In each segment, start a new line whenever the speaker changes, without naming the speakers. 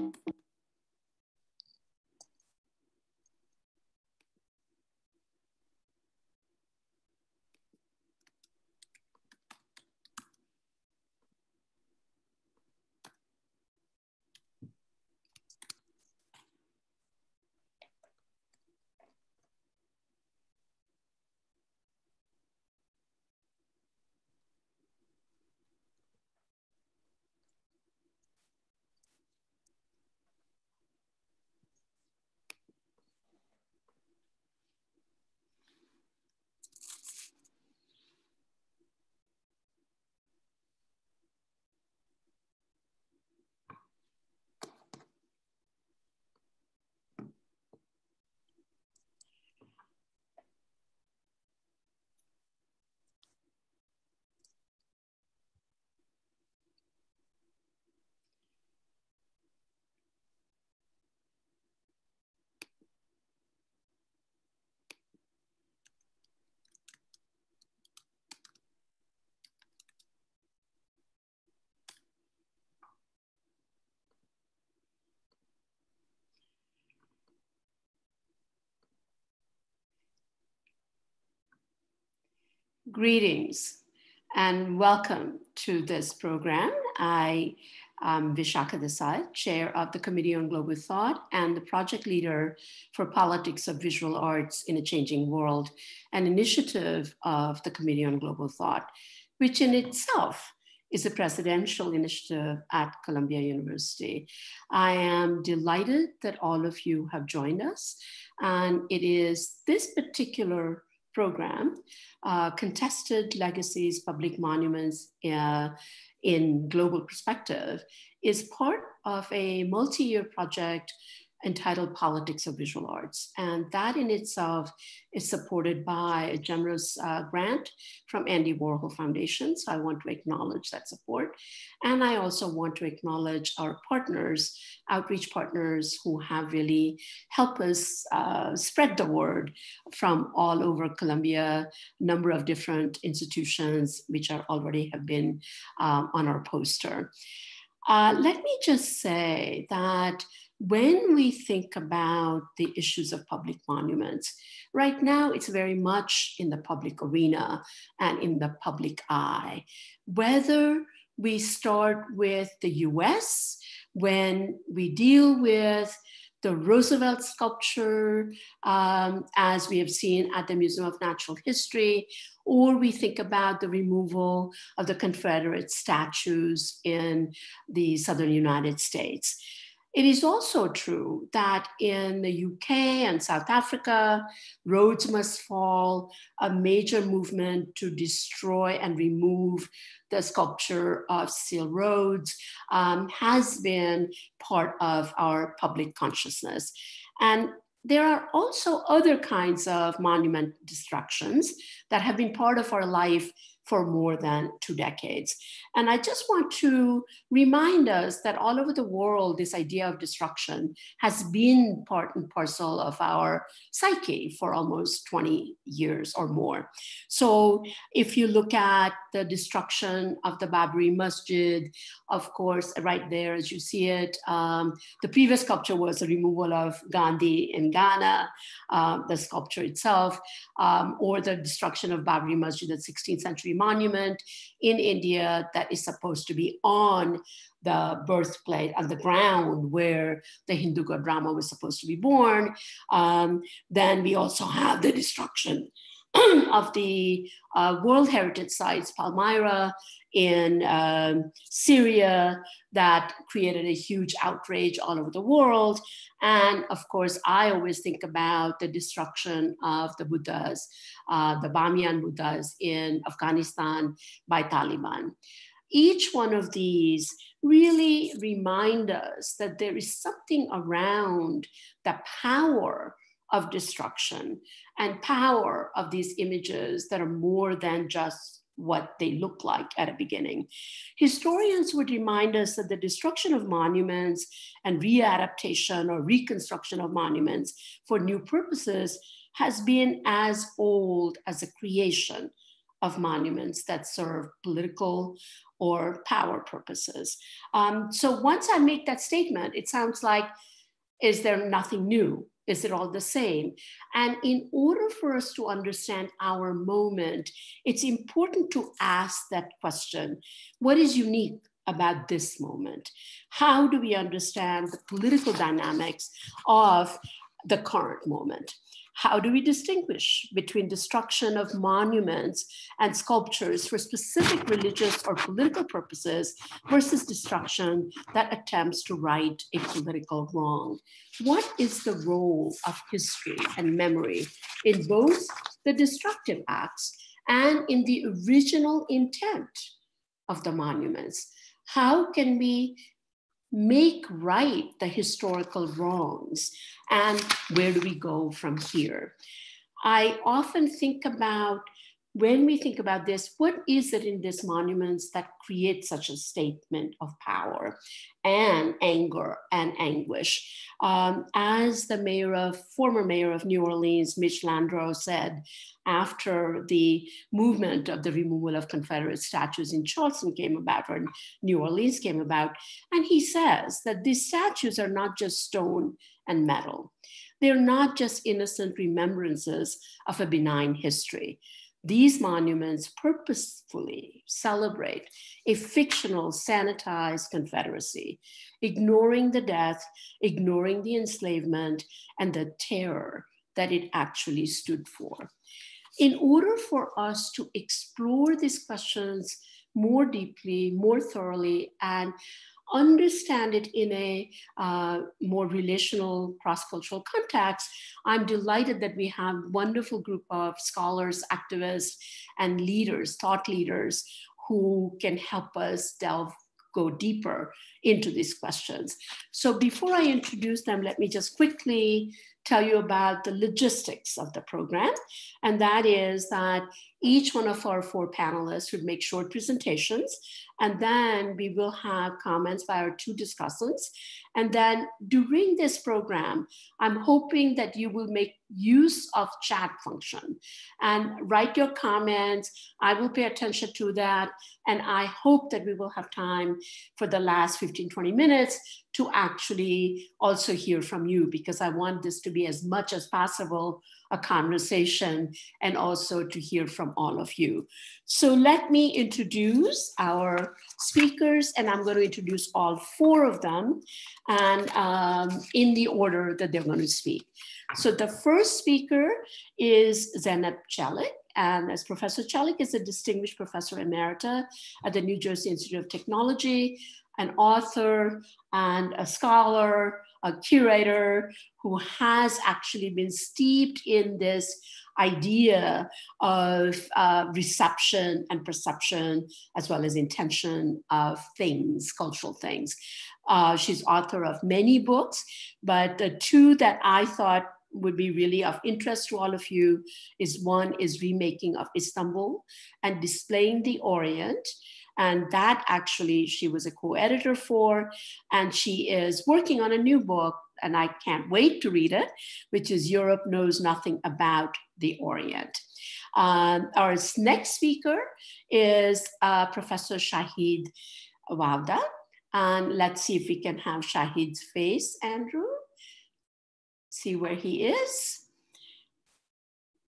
All right.
Greetings and welcome to this program. I am Vishakha Desai, chair of the Committee on Global Thought and the project leader for Politics of Visual Arts in a Changing World, an initiative of the Committee on Global Thought, which in itself is a presidential initiative at Columbia University. I am delighted that all of you have joined us, and it is this particular program, uh, Contested Legacies, Public Monuments uh, in Global Perspective, is part of a multi-year project entitled Politics of Visual Arts. And that in itself is supported by a generous uh, grant from Andy Warhol Foundation. So I want to acknowledge that support. And I also want to acknowledge our partners, outreach partners who have really helped us uh, spread the word from all over Columbia, number of different institutions which are already have been um, on our poster. Uh, let me just say that when we think about the issues of public monuments, right now it's very much in the public arena and in the public eye. Whether we start with the US, when we deal with the Roosevelt sculpture, um, as we have seen at the Museum of Natural History, or we think about the removal of the Confederate statues in the Southern United States. It is also true that in the UK and South Africa, Rhodes Must Fall, a major movement to destroy and remove the sculpture of Cecil Rhodes, um, has been part of our public consciousness. And there are also other kinds of monument destructions that have been part of our life for more than two decades. And I just want to remind us that all over the world, this idea of destruction has been part and parcel of our psyche for almost 20 years or more. So if you look at the destruction of the Babri Masjid, of course, right there as you see it, um, the previous sculpture was the removal of Gandhi in Ghana, uh, the sculpture itself, um, or the destruction of Babri Masjid, the 16th century monument in India that is supposed to be on the birthplace on the ground where the Hindu god Rama was supposed to be born. Um, then we also have the destruction of the uh, World Heritage Sites, Palmyra in um, Syria, that created a huge outrage all over the world. And of course, I always think about the destruction of the Buddhas, uh, the Bamiyan Buddhas in Afghanistan by Taliban. Each one of these really remind us that there is something around the power of destruction and power of these images that are more than just what they look like at a beginning. Historians would remind us that the destruction of monuments and readaptation or reconstruction of monuments for new purposes has been as old as the creation of monuments that serve political or power purposes. Um, so once I make that statement, it sounds like, is there nothing new? Is it all the same? And in order for us to understand our moment, it's important to ask that question what is unique about this moment? How do we understand the political dynamics of the current moment? How do we distinguish between destruction of monuments and sculptures for specific religious or political purposes versus destruction that attempts to right a political wrong? What is the role of history and memory in both the destructive acts and in the original intent of the monuments? How can we make right the historical wrongs and where do we go from here? I often think about when we think about this, what is it in these monuments that creates such a statement of power and anger and anguish? Um, as the mayor of, former mayor of New Orleans, Mitch Landrieu said, after the movement of the removal of Confederate statues in Charleston came about, or New Orleans came about, and he says that these statues are not just stone and metal. They're not just innocent remembrances of a benign history. These monuments purposefully celebrate a fictional, sanitized Confederacy, ignoring the death, ignoring the enslavement, and the terror that it actually stood for. In order for us to explore these questions more deeply, more thoroughly, and understand it in a uh, more relational cross-cultural context, I'm delighted that we have wonderful group of scholars, activists, and leaders, thought leaders, who can help us delve, go deeper into these questions. So before I introduce them, let me just quickly tell you about the logistics of the program. And that is that each one of our four panelists would make short presentations and then we will have comments by our two discussants. And then during this program, I'm hoping that you will make use of chat function and write your comments. I will pay attention to that. And I hope that we will have time for the last 15, 20 minutes to actually also hear from you because I want this to be as much as possible a conversation and also to hear from all of you. So let me introduce our speakers and I'm going to introduce all four of them and um, in the order that they're going to speak. So the first speaker is Zeynep Çelik. And as Professor Çelik is a distinguished professor emerita at the New Jersey Institute of Technology, an author and a scholar, a curator who has actually been steeped in this idea of uh, reception and perception, as well as intention of things, cultural things. Uh, she's author of many books, but the two that I thought would be really of interest to all of you is one is remaking of Istanbul and displaying the Orient. And that actually she was a co-editor for, and she is working on a new book, and I can't wait to read it, which is Europe Knows Nothing About the Orient. Um, our next speaker is uh, Professor Shahid Vawda. And let's see if we can have Shahid's face, Andrew. See where he is.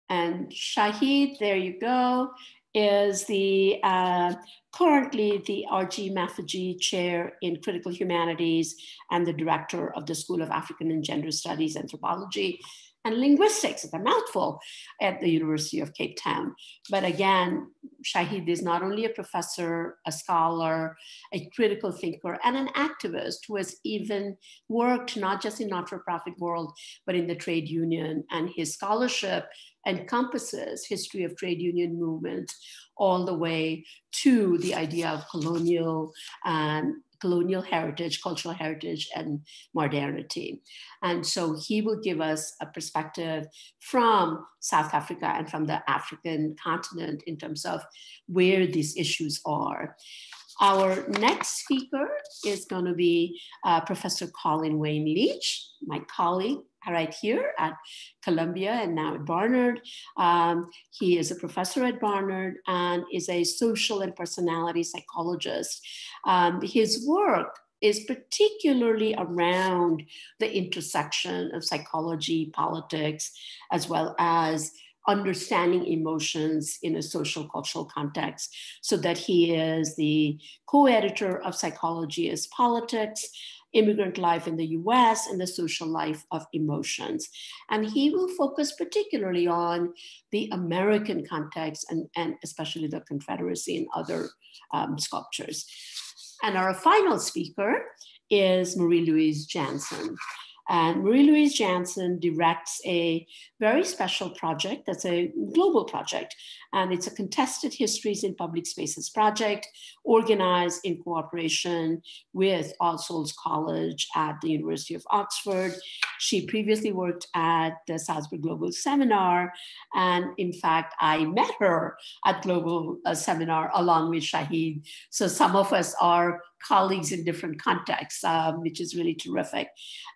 And Shahid, there you go, is the uh, currently the Archie Mafeje Chair in Critical Humanities and the Director of the School of African and Gender Studies Anthropology and linguistics. It's a mouthful at the University of Cape Town. But again, Shahid is not only a professor, a scholar, a critical thinker, and an activist who has even worked not just in not-for-profit world, but in the trade union. And his scholarship encompasses history of trade union movement all the way to the idea of colonial and colonial heritage, cultural heritage, and modernity. And so he will give us a perspective from South Africa and from the African continent in terms of where these issues are. Our next speaker is going to be uh, Professor Colin Wayne Leach, my colleague right here at Columbia and now at Barnard. Um, he is a professor at Barnard and is a social and personality psychologist. Um, his work is particularly around the intersection of psychology, politics, as well as understanding emotions in a social cultural context so that he is the co-editor of psychology as politics immigrant life in the US and the social life of emotions. And he will focus particularly on the American context and, and especially the Confederacy and other um, sculptures. And our final speaker is Marie-Louise Jansen. And Marie-Louise Jansen directs a very special project that's a global project. And it's a contested histories in public spaces project organized in cooperation with All Souls College at the University of Oxford. She previously worked at the Salzburg Global Seminar. And in fact, I met her at Global uh, Seminar along with Shahid. So some of us are colleagues in different contexts, um, which is really terrific.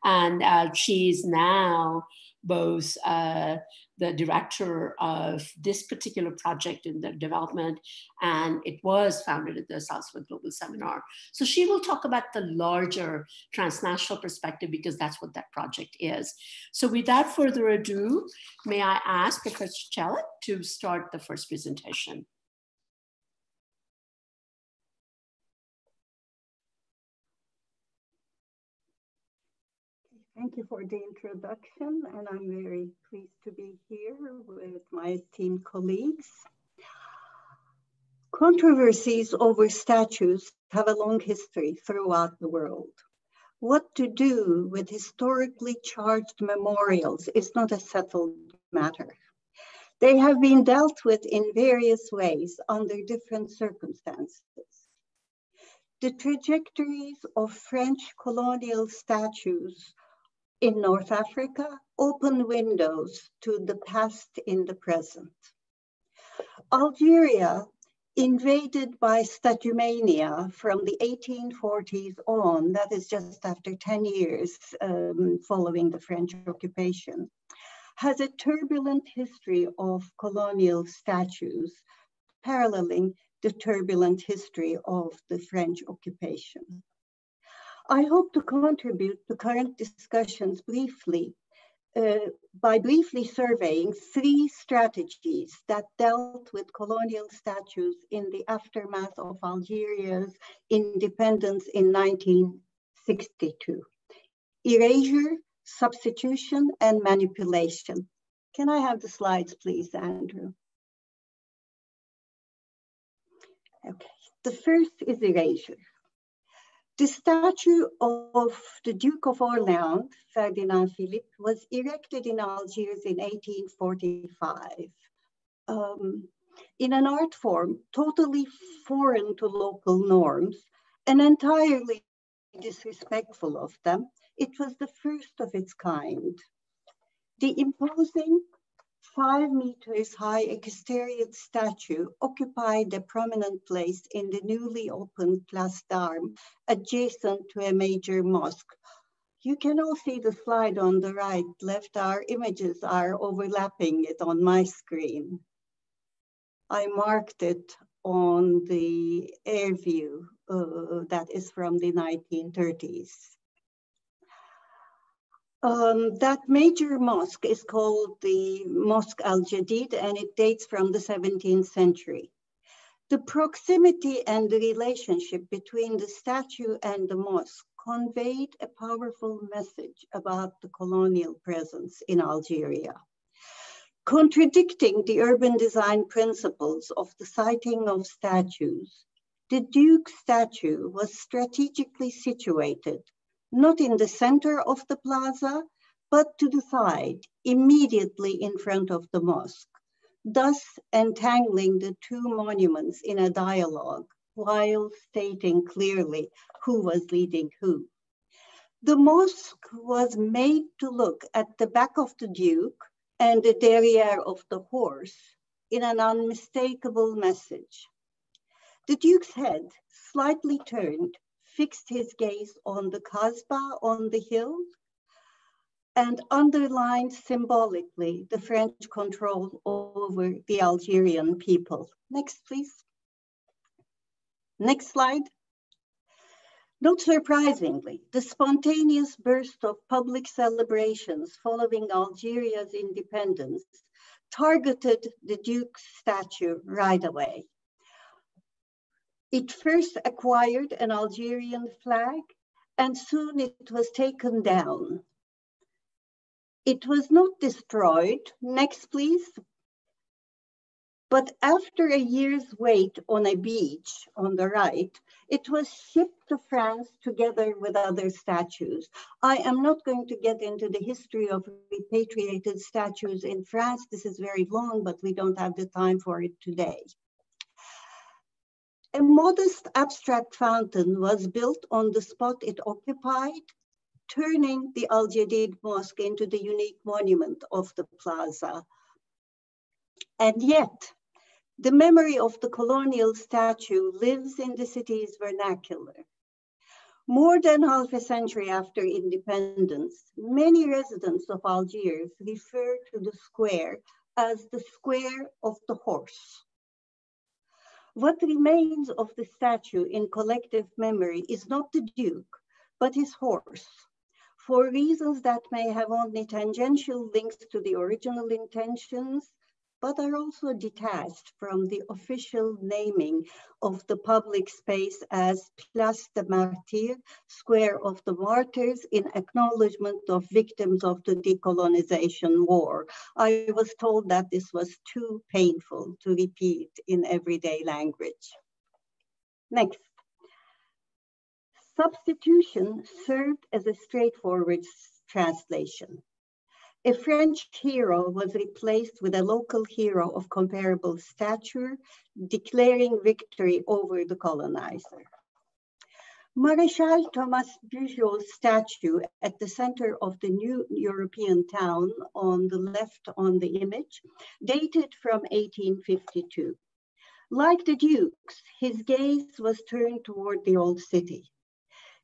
And uh, she's now both uh, the director of this particular project in the development, and it was founded at the Salzburg Global Seminar. So she will talk about the larger transnational perspective because that's what that project is. So without further ado, may I ask Professor Çelik to start the first presentation.
Thank you for the introduction, and I'm very pleased to be here with my esteemed colleagues. Controversies over statues have a long history throughout the world. What to do with historically charged memorials is not a settled matter. They have been dealt with in various ways under different circumstances. The trajectories of French colonial statues in North Africa open windows to the past in the present. Algeria, invaded by statuomania from the 1840s on, that is just after 10 years um, following the French occupation, has a turbulent history of colonial statues paralleling the turbulent history of the French occupation. I hope to contribute to current discussions briefly uh, by briefly surveying three strategies that dealt with colonial statues in the aftermath of Algeria's independence in 1962. Erasure, substitution, and manipulation. Can I have the slides, please, Andrew? Okay, the first is erasure. The statue of the Duke of Orleans, Ferdinand Philippe, was erected in Algiers in 1845. Um, in an art form totally foreign to local norms and entirely disrespectful of them, it was the first of its kind. The imposing five meters high exterior statue occupied a prominent place in the newly opened Place d'Armes, adjacent to a major mosque. You can all see the slide on the right left. Our images are overlapping it on my screen. I marked it on the air view uh, that is from the 1930s. Um, that major mosque is called the Mosque Al Jadid and it dates from the 17th century. The proximity and the relationship between the statue and the mosque conveyed a powerful message about the colonial presence in Algeria. Contradicting the urban design principles of the siting of statues, the Duke statue was strategically situated not in the center of the plaza, but to the side, immediately in front of the mosque, thus entangling the two monuments in a dialogue while stating clearly who was leading who. The mosque was made to look at the back of the Duke and the derriere of the horse in an unmistakable message. The Duke's head, slightly turned, fixed his gaze on the Kasbah on the hill and underlined symbolically the French control over the Algerian people. Next, please. Next slide. Not surprisingly, the spontaneous burst of public celebrations following Algeria's independence targeted the Duke's statue right away. It first acquired an Algerian flag and soon it was taken down. It was not destroyed, next please, but after a year's wait on a beach on the right, it was shipped to France together with other statues. I am not going to get into the history of repatriated statues in France. This is very long, but we don't have the time for it today. A modest abstract fountain was built on the spot it occupied, turning the Al Jadid Mosque into the unique monument of the plaza. And yet, the memory of the colonial statue lives in the city's vernacular. More than half a century after independence, many residents of Algiers refer to the square as the square of the horse. What remains of the statue in collective memory is not the Duke, but his horse, for reasons that may have only tangential links to the original intentions, but are also detached from the official naming of the public space as Place de Martyrs, Square of the Martyrs, in acknowledgement of victims of the decolonization war. I was told that this was too painful to repeat in everyday language. Next. Substitution served as a straightforward translation. A French hero was replaced with a local hero of comparable stature, declaring victory over the colonizer. Marechal Thomas Bugeaud's statue at the center of the new European town on the left on the image dated from 1852. Like the Duke's, his gaze was turned toward the old city.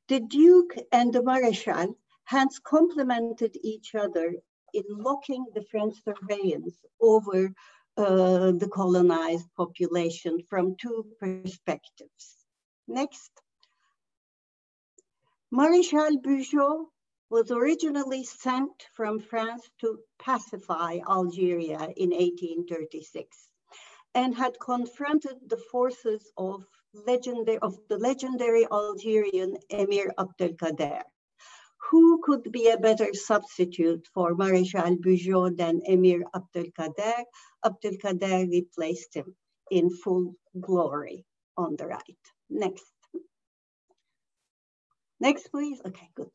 The Duke and the Marechal hence complemented each other in locking the French surveillance over uh, the colonized population from two perspectives. Next. Marechal Bugeaud was originally sent from France to pacify Algeria in 1836 and had confronted the forces of, legendary, of the legendary Algerian Emir Abdelkader who could be a better substitute for Marechal Bugeaud than Emir Abdelkader? Abdelkader replaced him in full glory on the right. Next. Next, please. Okay, good.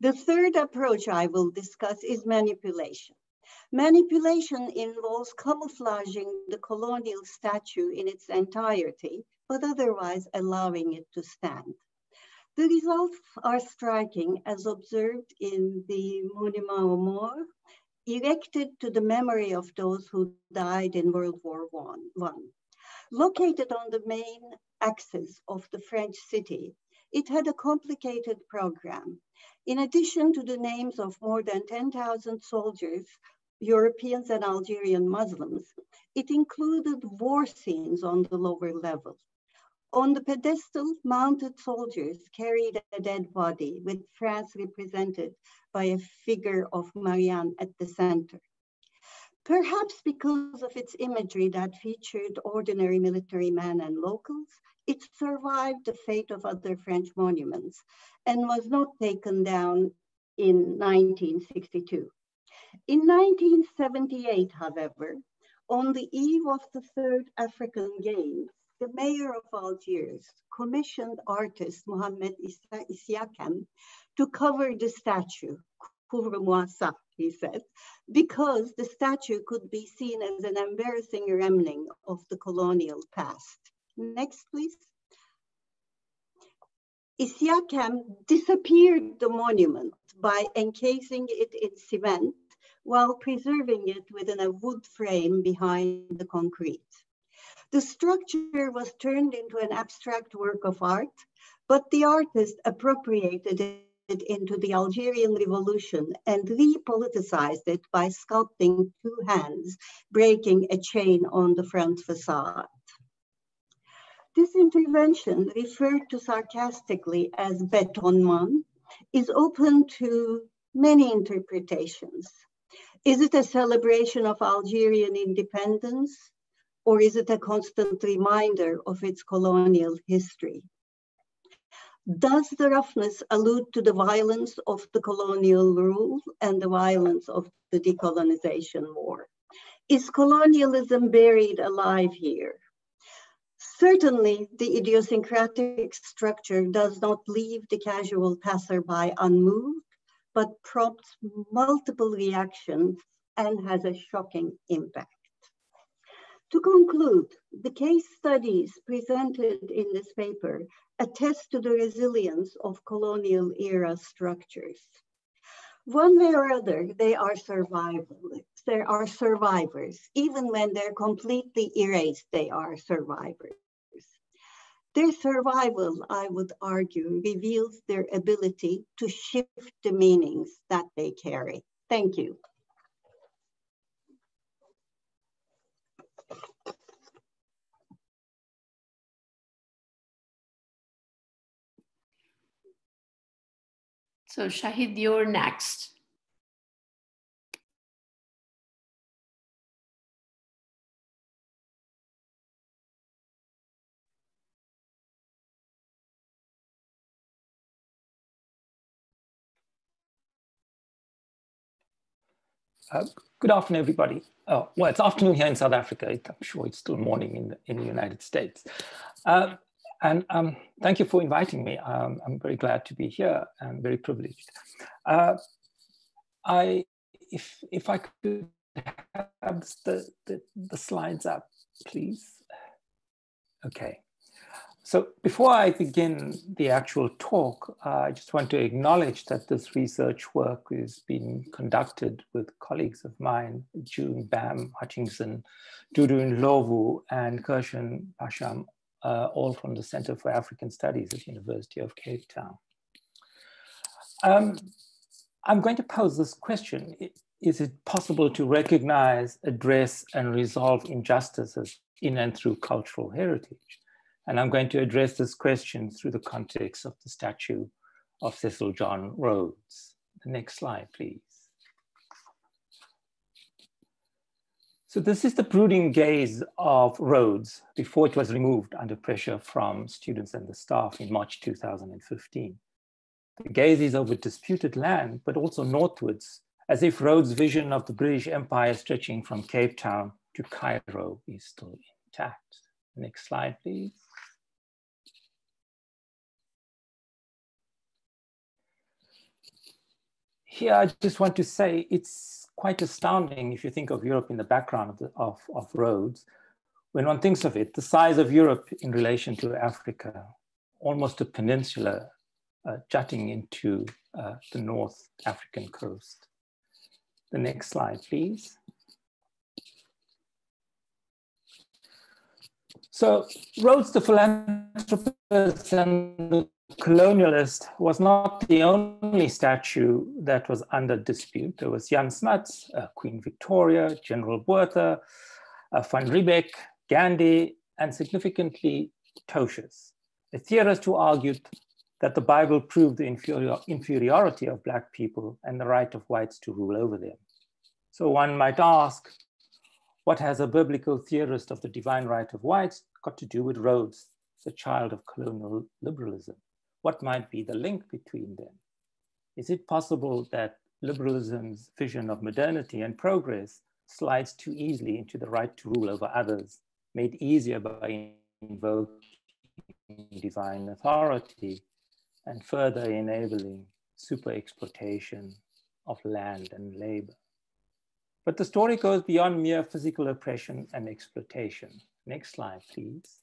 The third approach I will discuss is manipulation. Manipulation involves camouflaging the colonial statue in its entirety, but otherwise allowing it to stand. The results are striking as observed in the Monument aux erected to the memory of those who died in World War I. Located on the main axis of the French city, it had a complicated program. In addition to the names of more than 10,000 soldiers, Europeans and Algerian Muslims, it included war scenes on the lower level. On the pedestal, mounted soldiers carried a dead body with France represented by a figure of Marianne at the center. Perhaps because of its imagery that featured ordinary military men and locals, it survived the fate of other French monuments and was not taken down in 1962. In 1978, however, on the eve of the Third African Games, the mayor of Algiers commissioned artist Mohamed Issiakhem to cover the statue, couvre-moi he said, because the statue could be seen as an embarrassing remnant of the colonial past. Next, please. Issiakhem disappeared the monument by encasing it in cement while preserving it within a wood frame behind the concrete. The structure was turned into an abstract work of art, but the artist appropriated it into the Algerian Revolution and repoliticized it by sculpting two hands, breaking a chain on the front facade. This intervention, referred to sarcastically as bétonnement, is open to many interpretations. Is it a celebration of Algerian independence? Or is it a constant reminder of its colonial history? Does the roughness allude to the violence of the colonial rule and the violence of the decolonization war? Is colonialism buried alive here? Certainly, the idiosyncratic structure does not leave the casual passerby unmoved, but prompts multiple reactions and has a shocking impact. To conclude, the case studies presented in this paper attest to the resilience of colonial era structures. One way or other, they are survivors. There are survivors. Even when they're completely erased, they are survivors. Their survival, I would argue, reveals their ability to shift the meanings that they carry. Thank you.
So Shahid, you're next.
Uh, good afternoon, everybody. Oh, well, it's afternoon here in South Africa. I'm sure it's still morning in the, in the United States. Um, and um, thank you for inviting me. Um, I'm very glad to be here. I'm very privileged. Uh, I, if, if I could have the, the, the slides up, please. Okay. So before I begin the actual talk, uh, I just want to acknowledge that this research work is being conducted with colleagues of mine, June Bam Hutchinson, Dudu Lovu, and Kirshen Basham uh, all from the Center for African Studies at University of Cape Town. Um, I'm going to pose this question. Is it possible to recognize, address, and resolve injustices in and through cultural heritage? And I'm going to address this question through the context of the statue of Cecil John Rhodes. The next slide, please. So this is the brooding gaze of Rhodes before it was removed under pressure from students and the staff in March 2015. The gaze is over disputed land, but also northwards, as if Rhodes' vision of the British Empire stretching from Cape Town to Cairo is still intact. Next slide, please. Here, I just want to say it's quite astounding if you think of Europe in the background of, the, of, of Rhodes. When one thinks of it, the size of Europe in relation to Africa, almost a peninsula uh, jutting into uh, the North African coast. The next slide, please. So Rhodes, the philanthropist and the colonialist, was not the only statue that was under dispute. There was Jan Smuts, uh, Queen Victoria, General Botha, uh, Van Riebeeck, Gandhi, and significantly Totius, a theorist who argued that the Bible proved the inferior, inferiority of Black people and the right of whites to rule over them. So one might ask, what has a biblical theorist of the divine right of whites got to do with Rhodes, the child of colonial liberalism? What might be the link between them? Is it possible that liberalism's vision of modernity and progress slides too easily into the right to rule over others, made easier by invoking divine authority and further enabling super exploitation of land and labor. But the story goes beyond mere physical oppression and exploitation. Next slide, please.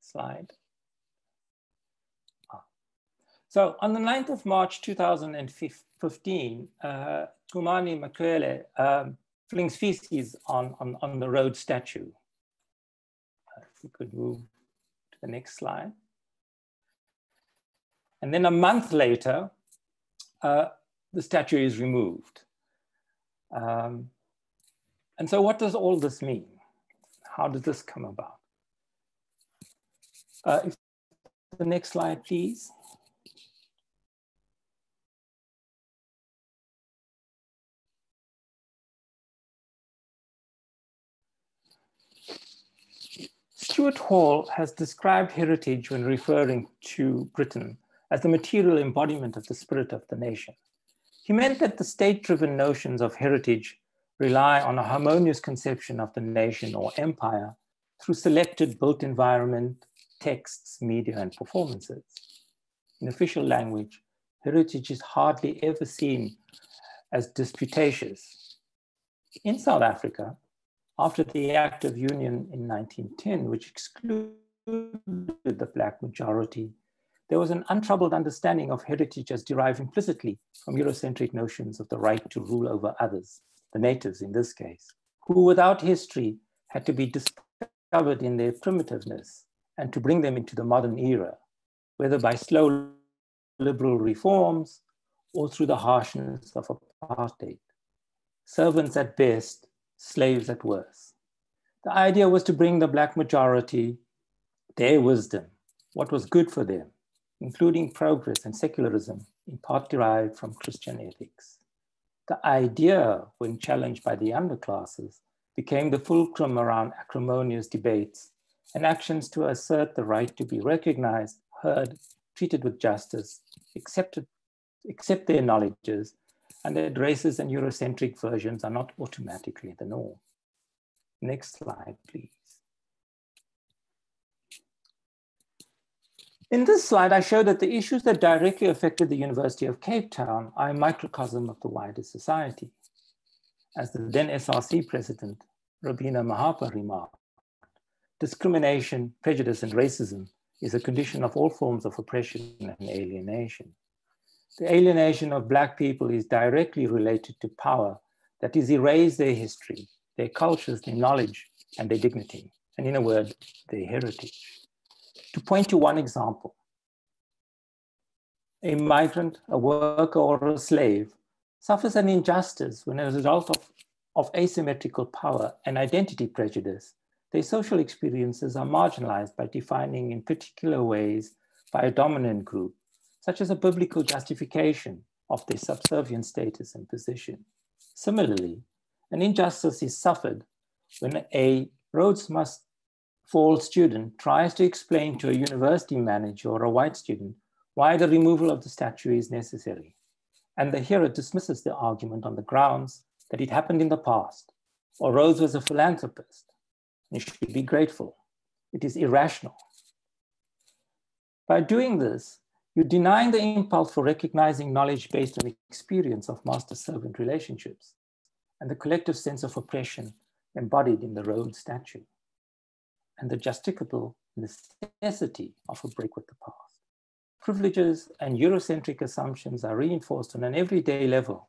Slide. Ah. So on the 9th of March 2015, uh, Chumani Maxwele um, flings feces on, on, on the road statue. Uh, if we could move to the next slide. And then a month later, uh, the statue is removed. Um, and so what does all this mean? How did this come about? Uh, the next slide, please. Stuart Hall has described heritage when referring to Britain as the material embodiment of the spirit of the nation. He meant that the state-driven notions of heritage rely on a harmonious conception of the nation or empire through selected built environment, texts, media, and performances. In official language, heritage is hardly ever seen as disputatious. In South Africa, after the Act of Union in 1910, which excluded the Black majority, there was an untroubled understanding of heritage as derived implicitly from Eurocentric notions of the right to rule over others, the natives in this case, who without history had to be discovered in their primitiveness and to bring them into the modern era, whether by slow liberal reforms or through the harshness of apartheid. Servants at best, slaves at worst. The idea was to bring the Black majority their wisdom, what was good for them, including progress and secularism, in part derived from Christian ethics. The idea, when challenged by the underclasses, became the fulcrum around acrimonious debates and actions to assert the right to be recognized, heard, treated with justice, accepted, accept their knowledges, and that races and Eurocentric versions are not automatically the norm. Next slide, please. In this slide, I show that the issues that directly affected the University of Cape Town are a microcosm of the wider society. As the then SRC president, Ramabina Mahapa remarked, discrimination, prejudice, and racism is a condition of all forms of oppression and alienation. The alienation of Black people is directly related to power that is erased their history, their cultures, their knowledge, and their dignity, and in a word, their heritage. To point to one example, a migrant, a worker, or a slave suffers an injustice when, as a result of, of asymmetrical power and identity prejudice, their social experiences are marginalized by defining in particular ways by a dominant group such as a biblical justification of their subservient status and position. Similarly, an injustice is suffered when a Rhodes must fall student tries to explain to a university manager or a white student why the removal of the statue is necessary. And the hearer dismisses the argument on the grounds that it happened in the past, or Rhodes was a philanthropist, and should be grateful. It is irrational. By doing this, you're denying the impulse for recognizing knowledge based on experience of master-servant relationships and the collective sense of oppression embodied in the Rhodes statue and the justificable necessity of a break with the past. privileges and Eurocentric assumptions are reinforced on an everyday level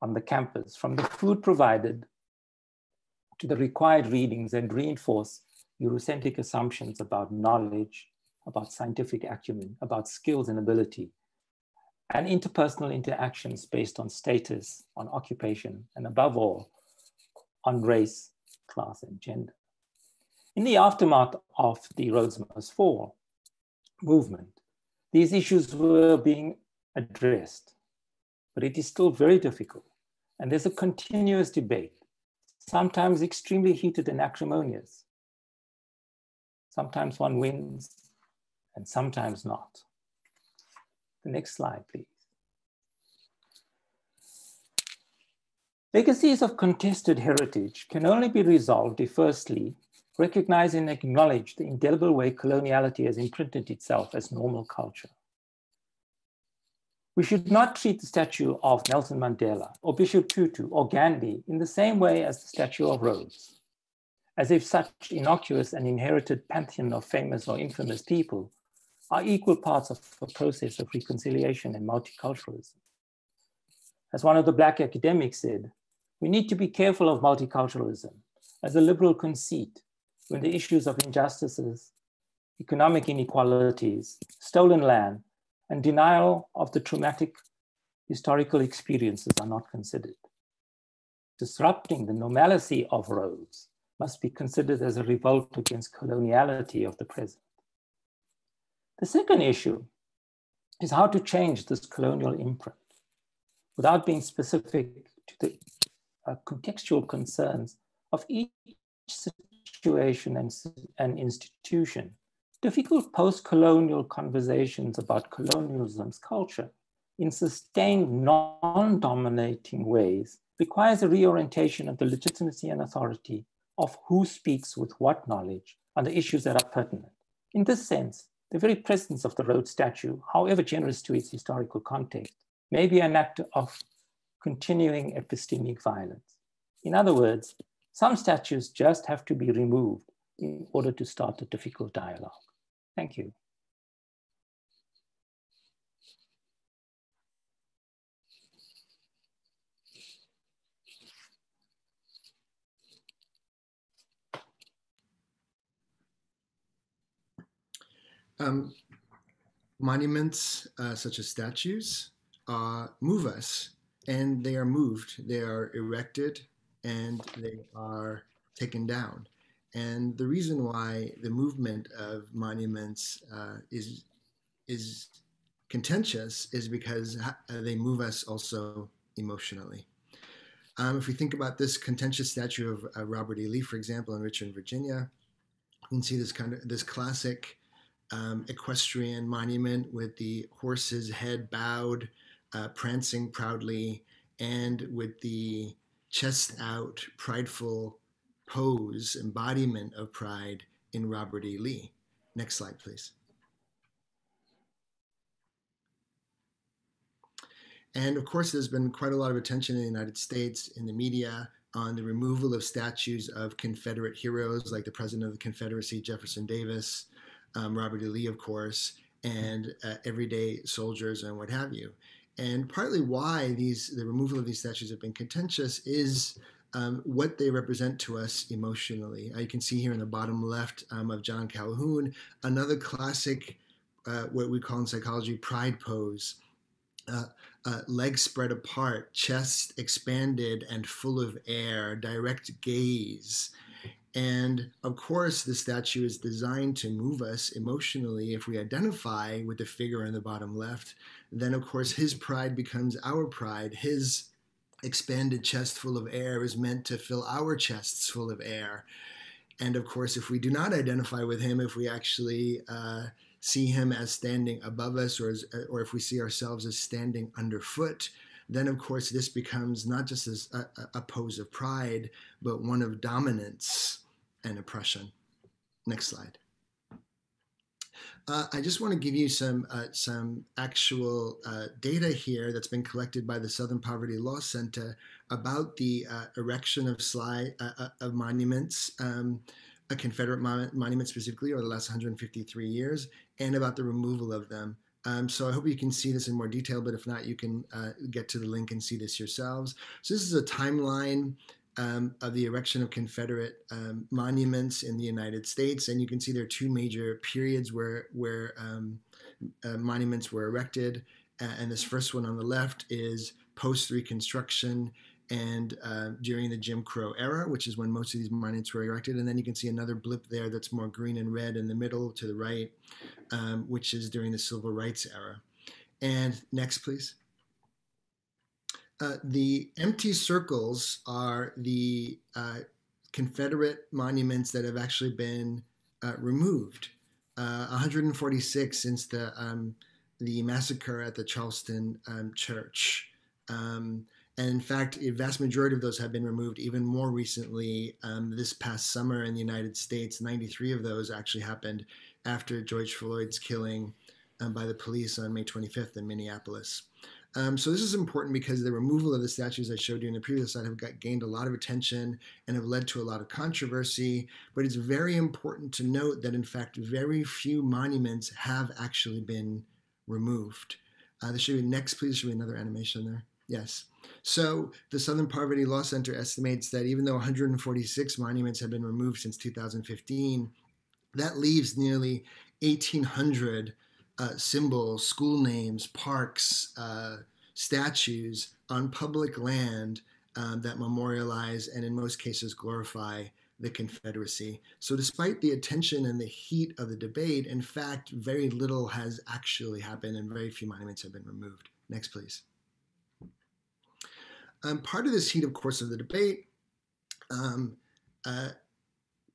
on the campus, from the food provided to the required readings and reinforce Eurocentric assumptions about knowledge, about scientific acumen, about skills and ability, and interpersonal interactions based on status, on occupation, and above all, on race, class, and gender. In the aftermath of the Rhodes Must Fall movement, these issues were being addressed, but it is still very difficult. And there's a continuous debate, sometimes extremely heated and acrimonious. Sometimes one wins and sometimes not. The next slide, please. Legacies of contested heritage can only be resolved if firstly, recognize and acknowledge the indelible way coloniality has imprinted itself as normal culture. We should not treat the statue of Nelson Mandela or Bishop Tutu or Gandhi in the same way as the statue of Rhodes, as if such innocuous and inherited pantheon of famous or infamous people are equal parts of a process of reconciliation and multiculturalism. As one of the Black academics said, we need to be careful of multiculturalism as a liberal conceit when the issues of injustices, economic inequalities, stolen land, and denial of the traumatic historical experiences are not considered. Disrupting the normalcy of Rhodes must be considered as a revolt against coloniality of the present. The second issue is how to change this colonial imprint without being specific to the uh, contextual concerns of each situation and, and institution. Difficult post-colonial conversations about colonialism's culture in sustained non-dominating ways requires a reorientation of the legitimacy and authority of who speaks with what knowledge on the issues that are pertinent. In this sense, the very presence of the Rhodes statue, however generous to its historical context, may be an act of continuing epistemic violence. In other words, some statues just have to be removed in order to start a difficult dialogue. Thank you.
Um, monuments uh, such as statues uh, move us and they are moved. They are erected and they are taken down. And the reason why the movement of monuments uh, is is contentious is because they move us also emotionally. Um, if we think about this contentious statue of uh, Robert E. Lee, for example, in Richmond, Virginia, you can see this kind of this classic um, equestrian monument with the horse's head bowed, uh, prancing proudly, and with the chest out, prideful pose, embodiment of pride in Robert E. Lee. Next slide, please. And of course, there's been quite a lot of attention in the United States in the media on the removal of statues of Confederate heroes like the President of the Confederacy, Jefferson Davis, um, Robert E. Lee, of course, and uh, everyday soldiers and what have you. And partly why these the removal of these statues have been contentious is um, what they represent to us emotionally. Uh, you can see here in the bottom left um, of John Calhoun, another classic, uh, what we call in psychology, pride pose. Uh, uh, legs spread apart, chest expanded and full of air, direct gaze. And of course, the statue is designed to move us emotionally. If we identify with the figure in the bottom left, then of course his pride becomes our pride. His expanded chest full of air is meant to fill our chests full of air. And of course, if we do not identify with him, if we actually uh, see him as standing above us, or, as, or if we see ourselves as standing underfoot, then of course this becomes not just as a, a pose of pride, but one of dominance and oppression. Next slide. Uh, I just want to give you some uh, some actual uh, data here that's been collected by the Southern Poverty Law Center about the uh, erection of slide uh, uh, of monuments, um, a Confederate mon monument specifically, over the last 153 years, and about the removal of them. Um, so I hope you can see this in more detail, but if not, you can get to the link and see this yourselves. So this is a timeline um, of the erection of Confederate um, monuments in the United States, and you can see there are two major periods where where um, uh, monuments were erected. Uh, and this first one on the left is post Reconstruction and uh, during the Jim Crow era, which is when most of these monuments were erected. And then you can see another blip there that's more green and red in the middle to the right, um, which is during the Civil Rights era. And next, please. Uh, the empty circles are the uh, Confederate monuments that have actually been uh, removed. 146 uh, since the um, the massacre at the Charleston um, church. Um, and in fact, a vast majority of those have been removed even more recently um, this past summer in the United States. 93 of those actually happened after George Floyd's killing um, by the police on May 25th in Minneapolis. Um, so this is important because the removal of the statues I showed you in the previous slide have got, gained a lot of attention and have led to a lot of controversy. But it's very important to note that in fact, very few monuments have actually been removed. Uh, there should be next, please. There Should be another animation there. Yes. So the Southern Poverty Law Center estimates that even though 146 monuments have been removed since 2015, that leaves nearly 1,800 uh, symbols, school names, parks, uh, statues on public land um, that memorialize and in most cases glorify the Confederacy. So, despite the attention and the heat of the debate, in fact, very little has actually happened and very few monuments have been removed. Next, please. Um, part of this heat, of course, of the debate um, uh,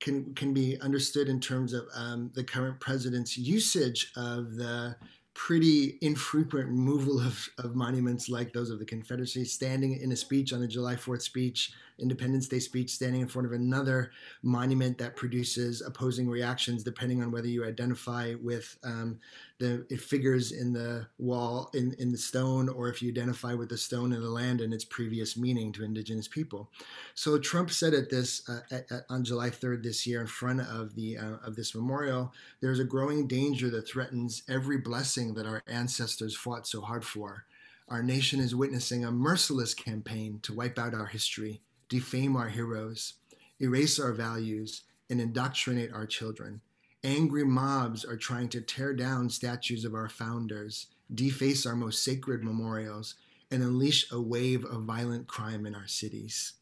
can can be understood in terms of um, the current president's usage of the pretty infrequent removal of, of monuments like those of the Confederacy, standing in a speech on the July 4th speech Independence Day speech standing in front of another monument that produces opposing reactions depending on whether you identify with um, the figures in the wall in, in the stone or if you identify with the stone in the land and its previous meaning to indigenous people. So Trump said at this uh, at, at, on July 3rd this year in front of the uh, of this memorial, there's a growing danger that threatens every blessing that our ancestors fought so hard for. Our nation is witnessing a merciless campaign to wipe out our history defame our heroes, erase our values, and indoctrinate our children. Angry mobs are trying to tear down statues of our founders, deface our most sacred memorials, and unleash a wave of violent crime in our cities.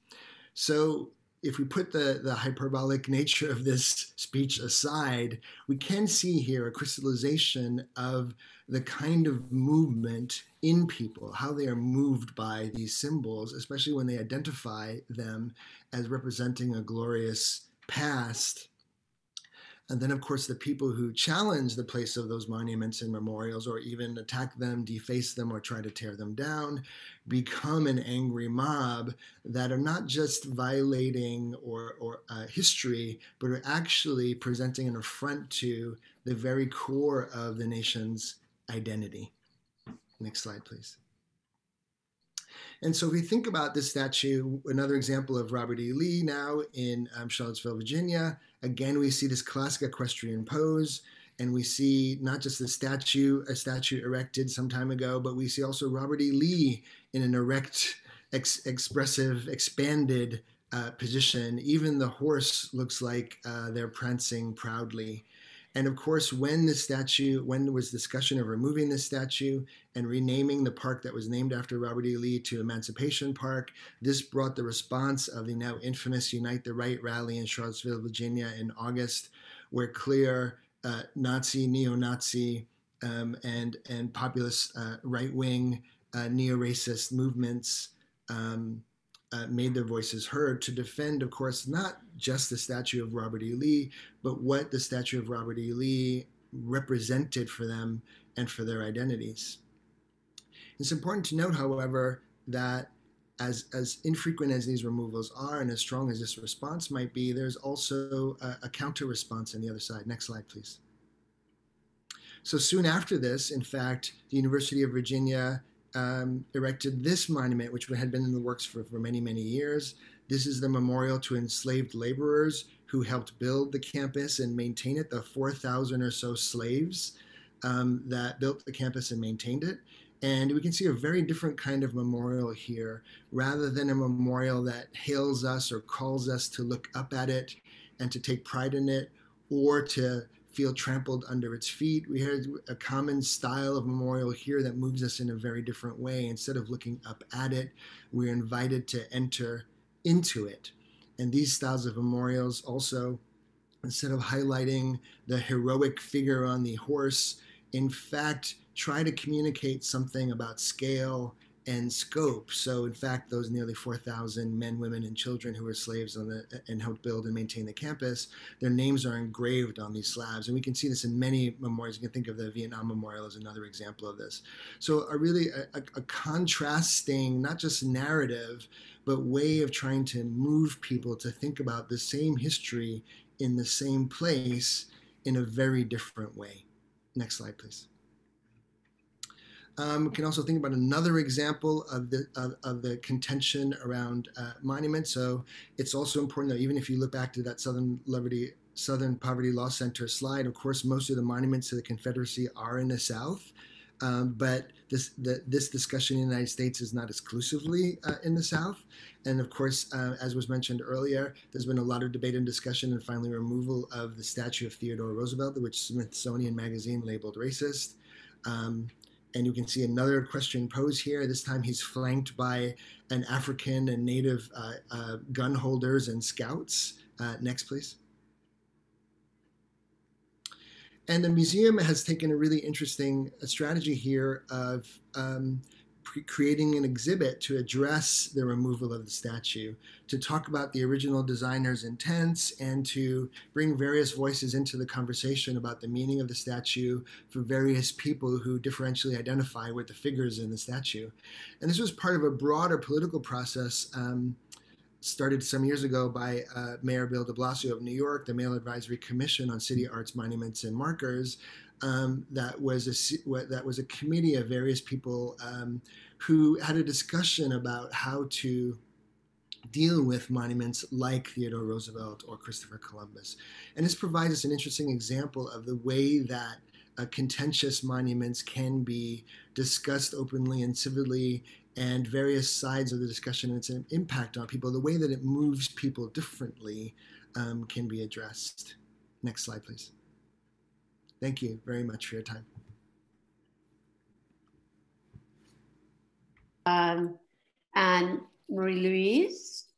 So, if we put the, the hyperbolic nature of this speech aside, we can see here a crystallization of the kind of movement in people, how they are moved by these symbols, especially when they identify them as representing a glorious past. And then, of course, the people who challenge the place of those monuments and memorials, or even attack them, deface them, or try to tear them down, become an angry mob that are not just violating or, or uh, history, but are actually presenting an affront to the very core of the nation's identity. Next slide, please. And so if we think about this statue, another example of Robert E. Lee now in um, Charlottesville, Virginia, again, we see this classic equestrian pose. And we see not just the statue, a statue erected some time ago, but we see also Robert E. Lee in an erect, ex- expressive, expanded uh, position. Even the horse looks like uh, they're prancing proudly. And of course, when the statue, when there was discussion of removing the statue and renaming the park that was named after Robert E. Lee to Emancipation Park, this brought the response of the now infamous Unite the Right rally in Charlottesville, Virginia in August, where clear uh, Nazi, neo-Nazi, um, and and populist uh, right-wing uh, neo-racist movements um, uh, made their voices heard to defend, of course, not just the statue of Robert E. Lee, but what the statue of Robert E. Lee represented for them and for their identities. It's important to note, however, that as, as infrequent as these removals are and as strong as this response might be, there's also a, a counter response on the other side. Next slide, please. So soon after this, in fact, the University of Virginia um, erected this monument, which had been in the works for, for many, many years. This is the memorial to enslaved laborers who helped build the campus and maintain it, the 4,000 or so slaves um, that built the campus and maintained it. And we can see a very different kind of memorial here, rather than a memorial that hails us or calls us to look up at it and to take pride in it or to feel trampled under its feet. We have a common style of memorial here that moves us in a very different way. Instead of looking up at it, we're invited to enter into it. And these styles of memorials also, instead of highlighting the heroic figure on the horse, in fact, try to communicate something about scale and scope. So, in fact, those nearly 4,000 men, women, and children who were slaves on the and helped build and maintain the campus, their names are engraved on these slabs, and we can see this in many memorials. You can think of the Vietnam Memorial as another example of this. So, a really a, a contrasting, not just narrative, but way of trying to move people to think about the same history in the same place in a very different way. Next slide, please. Um, we can also think about another example of the of, of the contention around uh, monuments. So it's also important that even if you look back to that Southern Liberty Southern Poverty Law Center slide, of course, most of the monuments to the Confederacy are in the South. Um, but this the, this discussion in the United States is not exclusively uh, in the South. And of course, uh, as was mentioned earlier, there's been a lot of debate and discussion and finally removal of the statue of Theodore Roosevelt, which Smithsonian Magazine labeled racist. Um, and you can see another equestrian pose here. This time he's flanked by an African and native uh, uh, gun holders and scouts. Uh, next, please. And the museum has taken a really interesting uh, strategy here of um, creating an exhibit to address the removal of the statue, to talk about the original designer's intents, and to bring various voices into the conversation about the meaning of the statue for various people who differentially identify with the figures in the statue. And this was part of a broader political process. Um, started some years ago by uh, Mayor Bill de Blasio of New York, the Mayor Advisory Commission on City Arts, Monuments, and Markers, um, that was a that was a committee of various people um, who had a discussion about how to deal with monuments like Theodore Roosevelt or Christopher Columbus. And this provides us an interesting example of the way that uh, contentious monuments can be discussed openly and civilly and various sides of the discussion and its impact on people, the way that it moves people differently um, can be addressed. Next slide, please. Thank you very much for your time.
Um, and Marie-Louise?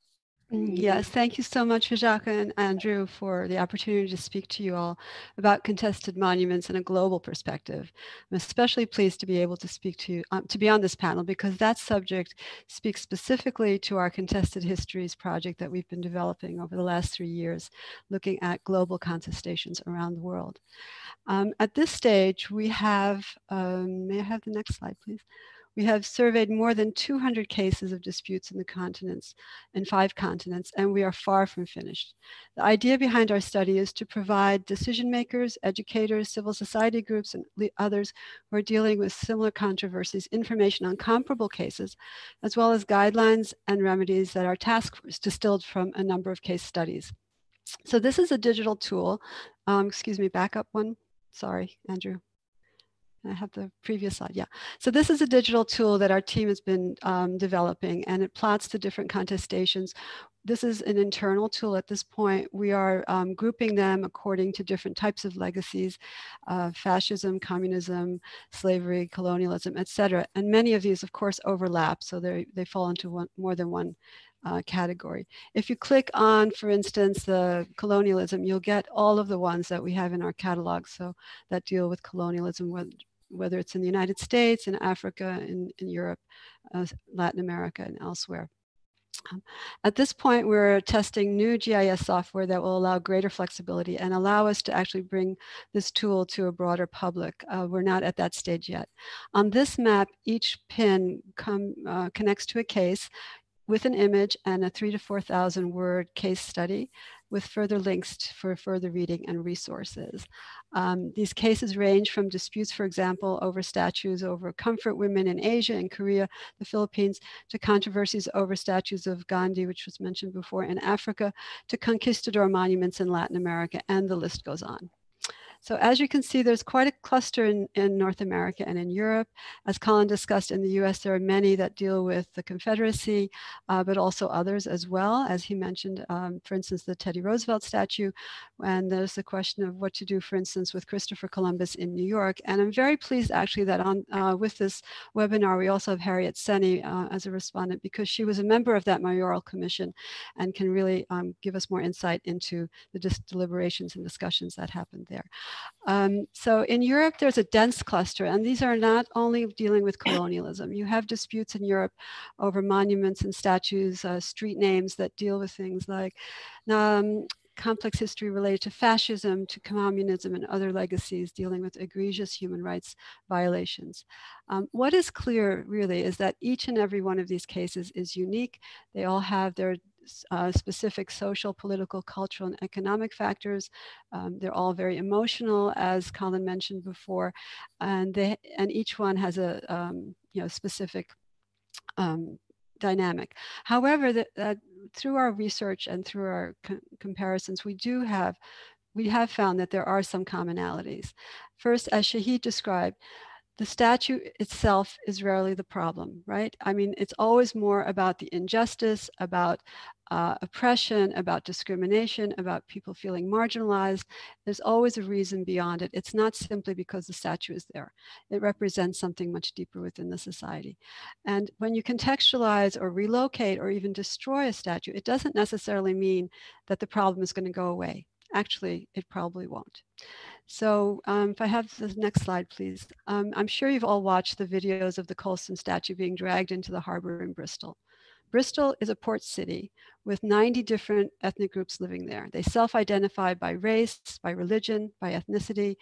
Yes, thank you so much, Vishakha and Andrew, for the opportunity to speak to you all about contested monuments in a global perspective. I'm especially pleased to be able to speak to you, um, to be on this panel because that subject speaks specifically to our Contested Histories project that we've been developing over the last three years, looking at global contestations around the world. Um, at this stage, we have, um, may I have the next slide, please? We have surveyed more than 200 cases of disputes in the continents, in five continents, and we are far from finished. The idea behind our study is to provide decision makers, educators, civil society groups, and others who are dealing with similar controversies information on comparable cases, as well as guidelines and remedies that our task force distilled from a number of case studies. So this is a digital tool. Um, excuse me, back up one. Sorry, Andrew. I have the previous slide, yeah. So this is a digital tool that our team has been um, developing and it plots the different contestations. This is an internal tool at this point. We are um, grouping them according to different types of legacies, uh, fascism, communism, slavery, colonialism, etc. And many of these, of course, overlap, so they they fall into one, more than one uh, category. If you click on, for instance, the colonialism, you'll get all of the ones that we have in our catalog. So that deal with colonialism, whether it's in the United States, in Africa, in, in Europe, uh, Latin America, and elsewhere. Um, at this point, we're testing new GIS software that will allow greater flexibility and allow us to actually bring this tool to a broader public. Uh, we're not at that stage yet. On this map, each pin come, uh, connects to a case with an image and a three to 4,000 word case study with further links for further reading and resources. Um, these cases range from disputes, for example, over statues over comfort women in Asia and Korea, the Philippines, to controversies over statues of Gandhi, which was mentioned before, in Africa, to conquistador monuments in Latin America, and the list goes on. So as you can see, there's quite a cluster in, in North America and in Europe. As Colin discussed in the US, there are many that deal with the Confederacy, uh, but also others as well. As he mentioned, um, for instance, the Teddy Roosevelt statue. And there's the question of what to do, for instance, with Christopher Columbus in New York. And I'm very pleased actually that on uh, with this webinar, we also have Harriet Senie uh, as a respondent because she was a member of that mayoral commission and can really um, give us more insight into the deliberations and discussions that happened there. Um, so in Europe, there's a dense cluster, and these are not only dealing with colonialism. You have disputes in Europe over monuments and statues, uh, street names that deal with things like um, complex history related to fascism, to communism, and other legacies dealing with egregious human rights violations. Um, what is clear, really, is that each and every one of these cases is unique. They all have their uh, specific social, political, cultural, and economic factors. Um, they're all very emotional, as Colin mentioned before, and they and each one has a um, you know specific um, dynamic. However, uh, through our research and through our co comparisons, we do have we have found that there are some commonalities. First, as Shahid described, the statute itself is rarely the problem, right? I mean, it's always more about the injustice, about uh, oppression, about discrimination, about people feeling marginalized. There's always a reason beyond it. It's not simply because the statue is there. It represents something much deeper within the society. And when you contextualize or relocate or even destroy a statue, it doesn't necessarily mean that the problem is going to go away. Actually, it probably won't. So um, if I have the next slide, please. Um, I'm sure you've all watched the videos of the Colston statue being dragged into the harbor in Bristol. Bristol is a port city with 90 different ethnic groups living there. They self-identify by race, by religion, by ethnicity,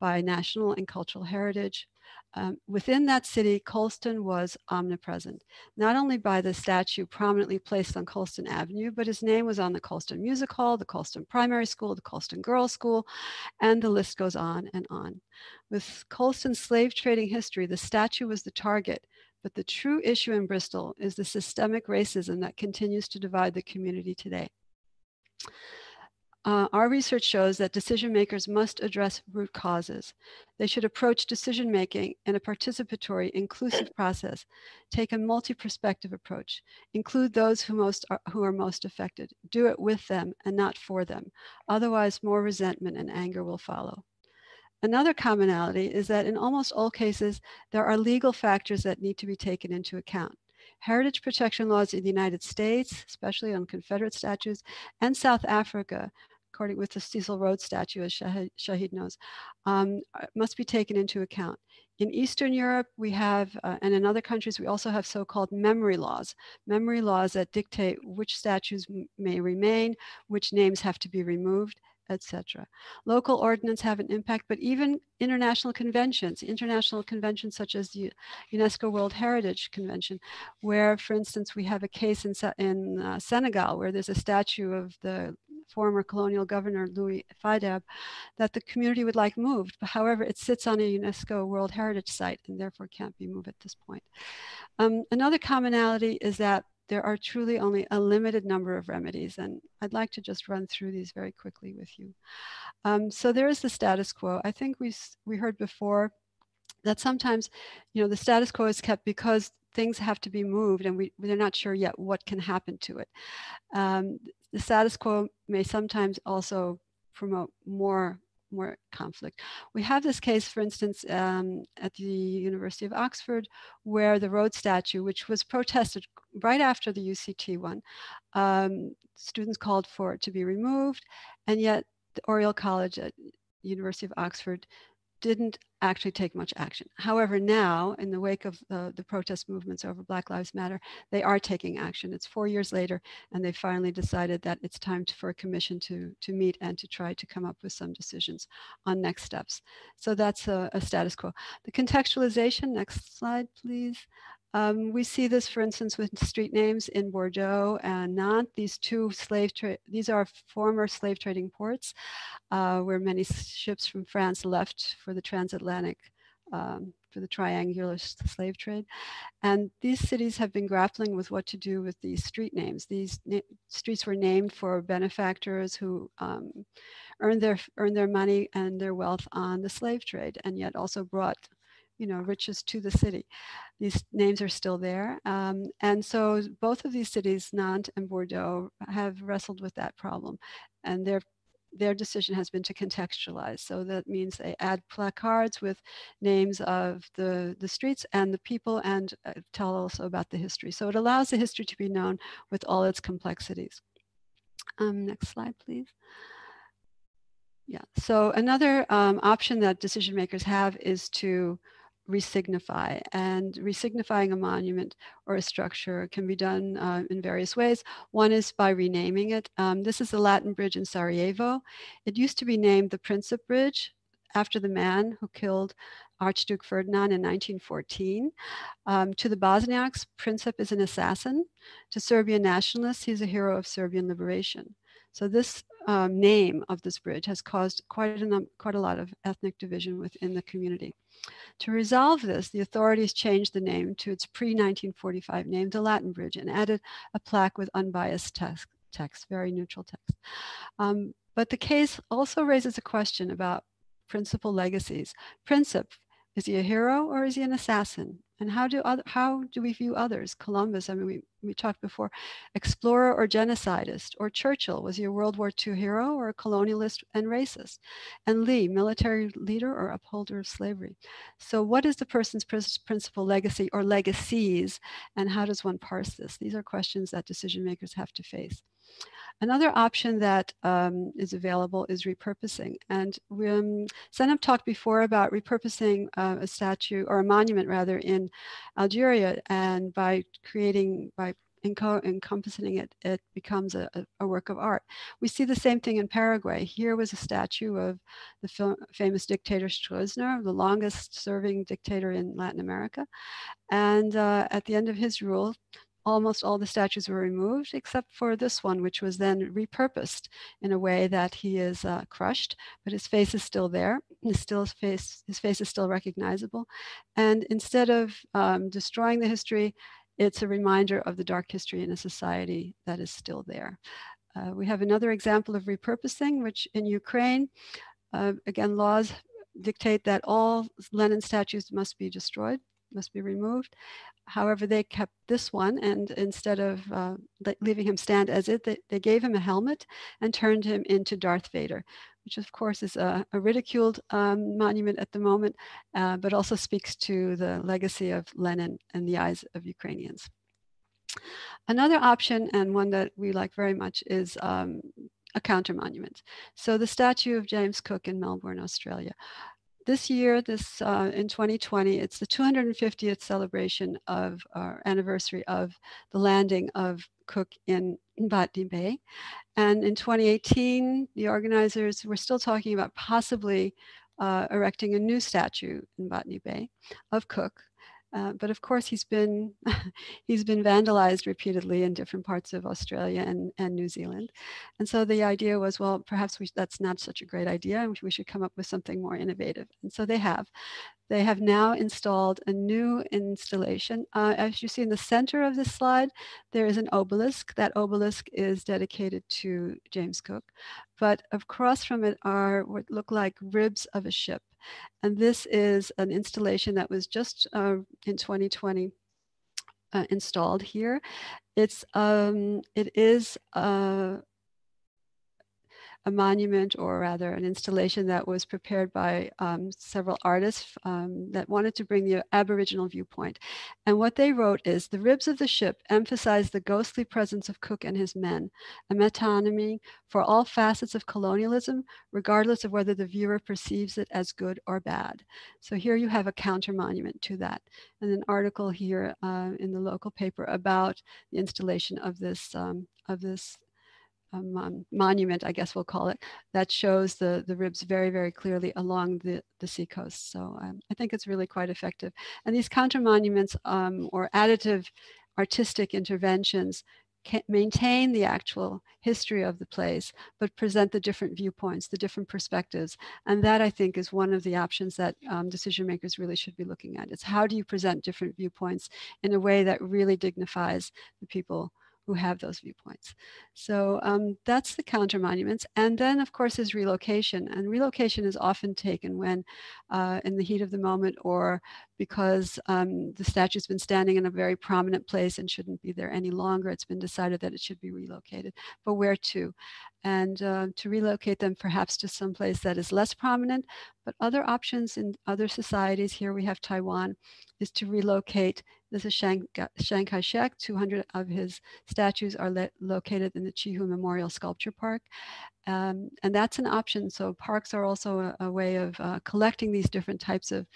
by national and cultural heritage. Um, within that city, Colston was omnipresent, not only by the statue prominently placed on Colston Avenue, but his name was on the Colston Music Hall, the Colston Primary School, the Colston Girls School, and the list goes on and on. With Colston's slave trading history, the statue was the target, but the true issue in Bristol is the systemic racism that continues to divide the community today. Uh, our research shows that decision makers must address root causes. They should approach decision making in a participatory, inclusive process, take a multi-perspective approach, include those who, most are, who are most affected, do it with them and not for them. Otherwise, more resentment and anger will follow. Another commonality is that in almost all cases, there are legal factors that need to be taken into account. Heritage protection laws in the United States, especially on Confederate statues, and South Africa according with the Cecil Rhodes statue, as Shahid knows, um, uh, must be taken into account. In Eastern Europe, we have, uh, and in other countries, we also have so-called memory laws, memory laws that dictate which statues may remain, which names have to be removed, etc. Local ordinance have an impact, but even international conventions, international conventions such as the UNESCO World Heritage Convention, where, for instance, we have a case in, in uh, Senegal where there's a statue of the former colonial governor Louis Faidherbe that the community would like moved. But however, it sits on a UNESCO World Heritage Site and therefore can't be moved at this point. Um, another commonality is that there are truly only a limited number of remedies. And I'd like to just run through these very quickly with you. Um, so there is the status quo. I think we, we heard before that sometimes, you know, the status quo is kept because things have to be moved and we, we're not sure yet what can happen to it. Um, the status quo may sometimes also promote more more conflict. We have this case, for instance, um, at the University of Oxford, where the Rhodes statue, which was protested right after the UCT one, um, students called for it to be removed, and yet the Oriel College at University of Oxford didn't actually take much action. However, now, in the wake of the, the, protest movements over Black Lives Matter, they are taking action. It's four years later, and they finally decided that it's time to, for a commission to, to meet and to try to come up with some decisions on next steps. So that's a, a status quo. The contextualization, next slide, please. Um, we see this, for instance, with street names in Bordeaux and Nantes. These two slave trade, these are former slave trading ports uh, where many ships from France left for the transatlantic um, for the triangular slave trade. And these cities have been grappling with what to do with these street names. These na streets were named for benefactors who um, earned their earned their money and their wealth on the slave trade, and yet also brought you know, riches to the city. These names are still there. Um, and so both of these cities, Nantes and Bordeaux, have wrestled with that problem. And their, their decision has been to contextualize. So that means they add placards with names of the, the streets and the people and uh, tell also about the history. So it allows the history to be known with all its complexities. Um, next slide, please. Yeah, so another um, option that decision makers have is to resignify. And resignifying a monument or a structure can be done uh, in various ways. One is by renaming it. Um, this is the Latin Bridge in Sarajevo. It used to be named the Princip Bridge after the man who killed Archduke Ferdinand in 1914. Um, to the Bosniaks, Princip is an assassin. To Serbian nationalists, he's a hero of Serbian liberation. So this um, name of this bridge has caused quite a, quite a lot of ethnic division within the community. To resolve this, the authorities changed the name to its pre-1945 name, the Latin Bridge, and added a plaque with unbiased text, text very neutral text. Um, but the case also raises a question about principal legacies. Princip, is he a hero or is he an assassin? And how do other, how do we view others? Columbus, I mean, we, we talked before, explorer or genocidist, or Churchill, was he a World War II hero or a colonialist and racist? And Lee, military leader or upholder of slavery? So what is the person's principal legacy or legacies, and how does one parse this? These are questions that decision makers have to face. Another option that um, is available is repurposing. And um, Zeynep talked before about repurposing uh, a statue or a monument rather in Algeria and by creating, by encompassing it, it becomes a, a, work of art. We see the same thing in Paraguay. Here was a statue of the famous dictator Stroessner, the longest serving dictator in Latin America. And uh, at the end of his rule, almost all the statues were removed except for this one, which was then repurposed in a way that he is uh, crushed, but his face is still there. His, still face, his face is still recognizable. And instead of um, destroying the history, it's a reminder of the dark history in a society that is still there. Uh, we have another example of repurposing, which in Ukraine, uh, again, laws dictate that all Lenin statues must be destroyed must be removed. However, they kept this one, and instead of uh, leaving him stand as it, they, they, gave him a helmet and turned him into Darth Vader, which of course is a, a ridiculed um, monument at the moment, uh, but also speaks to the legacy of Lenin in the eyes of Ukrainians. Another option, and one that we like very much, is um, a counter monument. So the statue of James Cook in Melbourne, Australia this year, this uh, in 2020, it's the 250th celebration of our anniversary of the landing of Cook in Botany Bay. And in 2018, the organizers were still talking about possibly uh, erecting a new statue in Botany Bay of Cook. Uh, but of course, he's been he's been vandalized repeatedly in different parts of Australia and, and New Zealand. And so the idea was, well, perhaps we, that's not such a great idea, and we should come up with something more innovative. And so they have. They have now installed a new installation. Uh, as you see in the center of this slide, there is an obelisk. That obelisk is dedicated to James Cook. But across from it are what look like ribs of a ship. And this is an installation that was just uh, in 2020 uh, installed here. It's um, it is uh, a monument or rather an installation that was prepared by um, several artists um, that wanted to bring the Aboriginal viewpoint. And what they wrote is the ribs of the ship emphasize the ghostly presence of Cook and his men, a metonymy for all facets of colonialism, regardless of whether the viewer perceives it as good or bad. So here you have a counter monument to that. And an article here uh, in the local paper about the installation of this um, of this um, monument, I guess we'll call it, that shows the, the ribs very, very clearly along the, the seacoast. So um, I think it's really quite effective. And these counter monuments um, or additive artistic interventions maintain the actual history of the place, but present the different viewpoints, the different perspectives. And that I think is one of the options that um, decision makers really should be looking at. It's how do you present different viewpoints in a way that really dignifies the people who have those viewpoints. So um, that's the counter monuments. And then of course is relocation. And relocation is often taken when uh, in the heat of the moment or because um, the statue's been standing in a very prominent place and shouldn't be there any longer. It's been decided that it should be relocated, but where to? And uh, to relocate them perhaps to some place that is less prominent, but other options in other societies, here we have Taiwan, is to relocate this is Chiang, Chiang Kai-shek. 200 of his statues are located in the Cihu Memorial Sculpture Park. Um, and that's an option. So parks are also a, a way of uh, collecting these different types of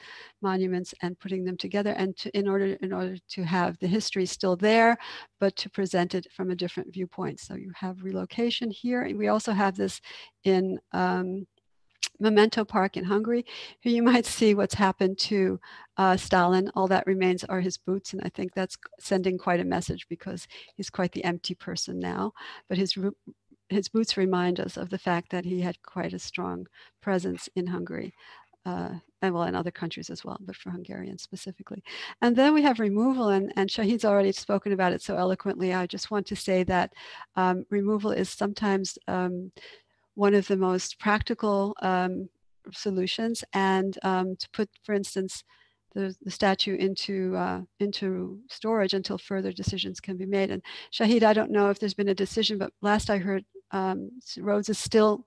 monuments and putting them together and to, in, order, in order to have the history still there, but to present it from a different viewpoint. So you have relocation here. We also have this in um, Memento Park in Hungary. Here you might see what's happened to uh, Stalin. All that remains are his boots. And I think that's sending quite a message because he's quite the empty person now. But his, his boots remind us of the fact that he had quite a strong presence in Hungary. Uh, and well, in other countries as well, but for Hungarians specifically. And then we have removal, and, and Shahid's already spoken about it so eloquently. I just want to say that um, removal is sometimes um, one of the most practical um, solutions. And um, to put, for instance, the, the statue into uh, into storage until further decisions can be made. And Shahid, I don't know if there's been a decision, but last I heard, um, Rhodes is still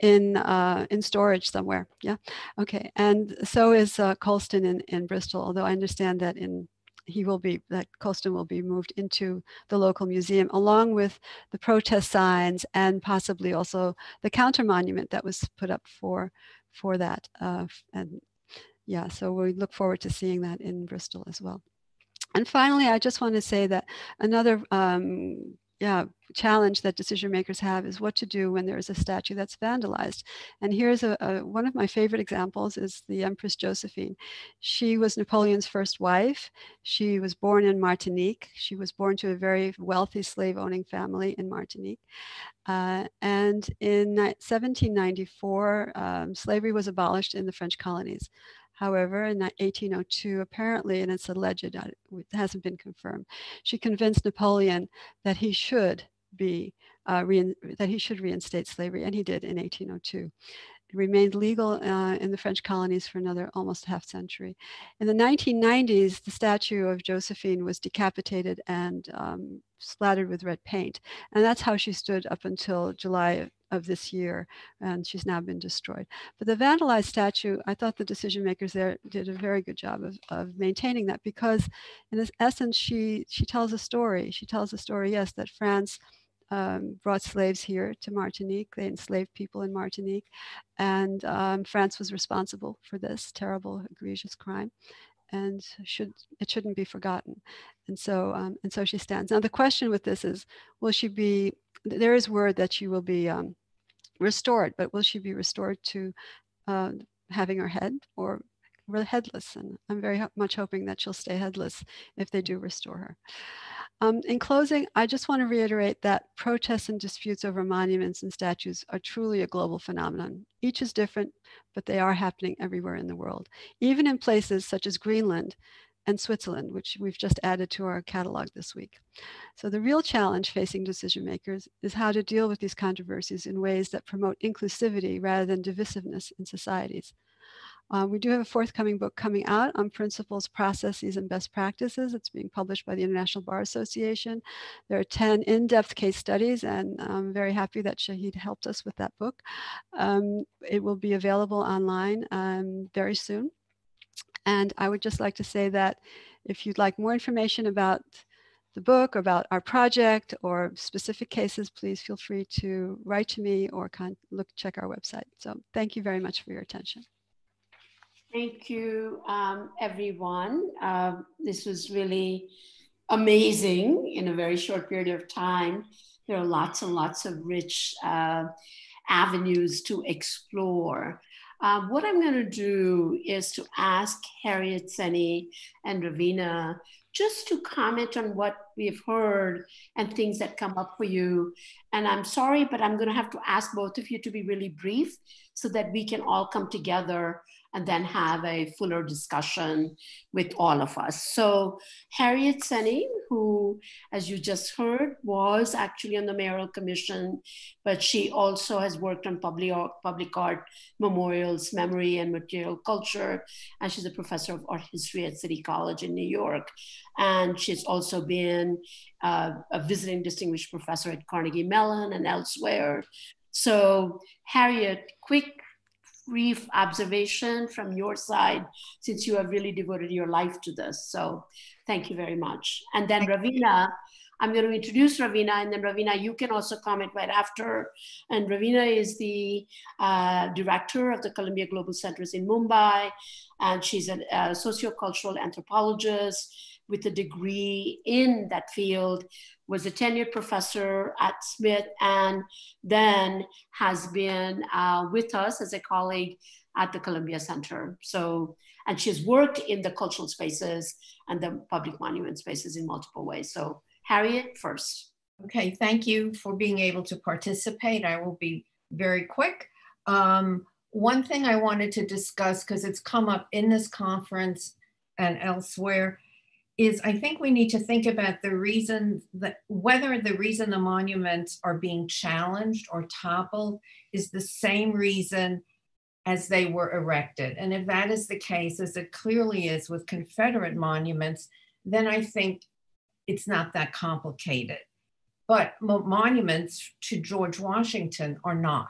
in uh, in storage somewhere. Yeah, okay. And so is uh, Colston in, in Bristol, although I understand that in he will be, that Colston will be moved into the local museum along with the protest signs and possibly also the counter monument that was put up for, for that. Uh, and yeah, so we look forward to seeing that in Bristol as well. And finally, I just want to say that another um, yeah, challenge that decision makers have is what to do when there is a statue that's vandalized. And here's a, a, one of my favorite examples is the Empress Josephine. She was Napoleon's first wife. She was born in Martinique. She was born to a very wealthy slave owning family in Martinique. Uh, and in 1794, um, slavery was abolished in the French colonies. However, in 1802, apparently, and it's alleged, it hasn't been confirmed, she convinced Napoleon that he should be uh, that he should reinstate slavery, and he did in 1802. It remained legal uh, in the French colonies for another almost half century. In the 1990s, the statue of Josephine was decapitated and um, splattered with red paint. And that's how she stood up until July of this year, and she's now been destroyed. But the vandalized statue, I thought the decision makers there did a very good job of, of maintaining that because in essence, she, she tells a story. She tells a story, yes, that France um, brought slaves here to Martinique. They enslaved people in Martinique, and um, France was responsible for this terrible, egregious crime, and should it shouldn't be forgotten. And so, um, and so she stands. Now, the question with this is, will she be? There is word that she will be um, restored, but will she be restored to uh, having her head or headless? And I'm very much hoping that she'll stay headless if they do restore her. Um, in closing, I just want to reiterate that protests and disputes over monuments and statues are truly a global phenomenon. Each is different, but they are happening everywhere in the world, even in places such as Greenland and Switzerland, which we've just added to our catalog this week. So the real challenge facing decision makers is how to deal with these controversies in ways that promote inclusivity rather than divisiveness in societies. Uh, we do have a forthcoming book coming out on principles, processes, and best practices. It's being published by the International Bar Association. There are 10 in-depth case studies, and I'm very happy that Shahid helped us with that book. Um, it will be available online um, very soon. And I would just like to say that if you'd like more information about the book, or about our project, or specific cases, please feel free to write to me or look check our website. So thank you very much for your attention.
Thank you, um, everyone. Uh, this was really amazing in a very short period of time. There are lots and lots of rich uh, avenues to explore. Uh, what I'm going to do is to ask Harriet Senie and Ravina just to comment on what we've heard and things that come up for you. And I'm sorry, but I'm going to have to ask both of you to be really brief so that we can all come together and then have a fuller discussion with all of us. So Harriet Senning, who, as you just heard, was actually on the mayoral commission, but she also has worked on public art, public art memorials, memory and material culture, and she's a professor of art history at City College in New York. And she's also been uh, a visiting distinguished professor at Carnegie Mellon and elsewhere. So Harriet, quick brief observation from your side since you have really devoted your life to this. So thank you very much. And then Ravina, I'm going to introduce Ravina, and then Ravina, you can also comment right after. And Ravina is the uh, director of the Columbia Global Centers in Mumbai, and she's a, a sociocultural anthropologist with a degree in that field was a tenured professor at Smith and then has been uh, with us as a colleague at the Columbia Center. So, and she's worked in the cultural spaces and the public monument spaces in multiple ways. So, Harriet first.
Okay, thank you for being able to participate. I will be very quick. Um, one thing I wanted to discuss, because it's come up in this conference and elsewhere, is I think we need to think about the reason that whether the reason the monuments are being challenged or toppled is the same reason as they were erected. And if that is the case, as it clearly is with Confederate monuments, then I think it's not that complicated. But monuments to George Washington are not,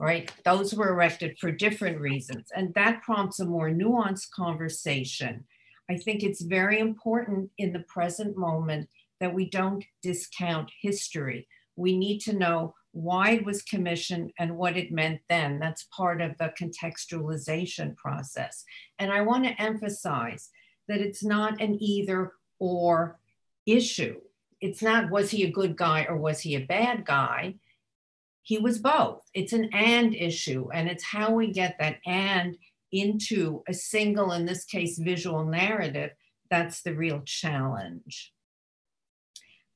right? Those were erected for different reasons. And that prompts a more nuanced conversation I think it's very important in the present moment that we don't discount history. We need to know why it was commissioned and what it meant then. That's part of the contextualization process. And I want to emphasize that it's not an either or issue. It's not, was he a good guy or was he a bad guy? He was both. It's an and issue, and it's how we get that and into a single, in this case, visual narrative, that's the real challenge.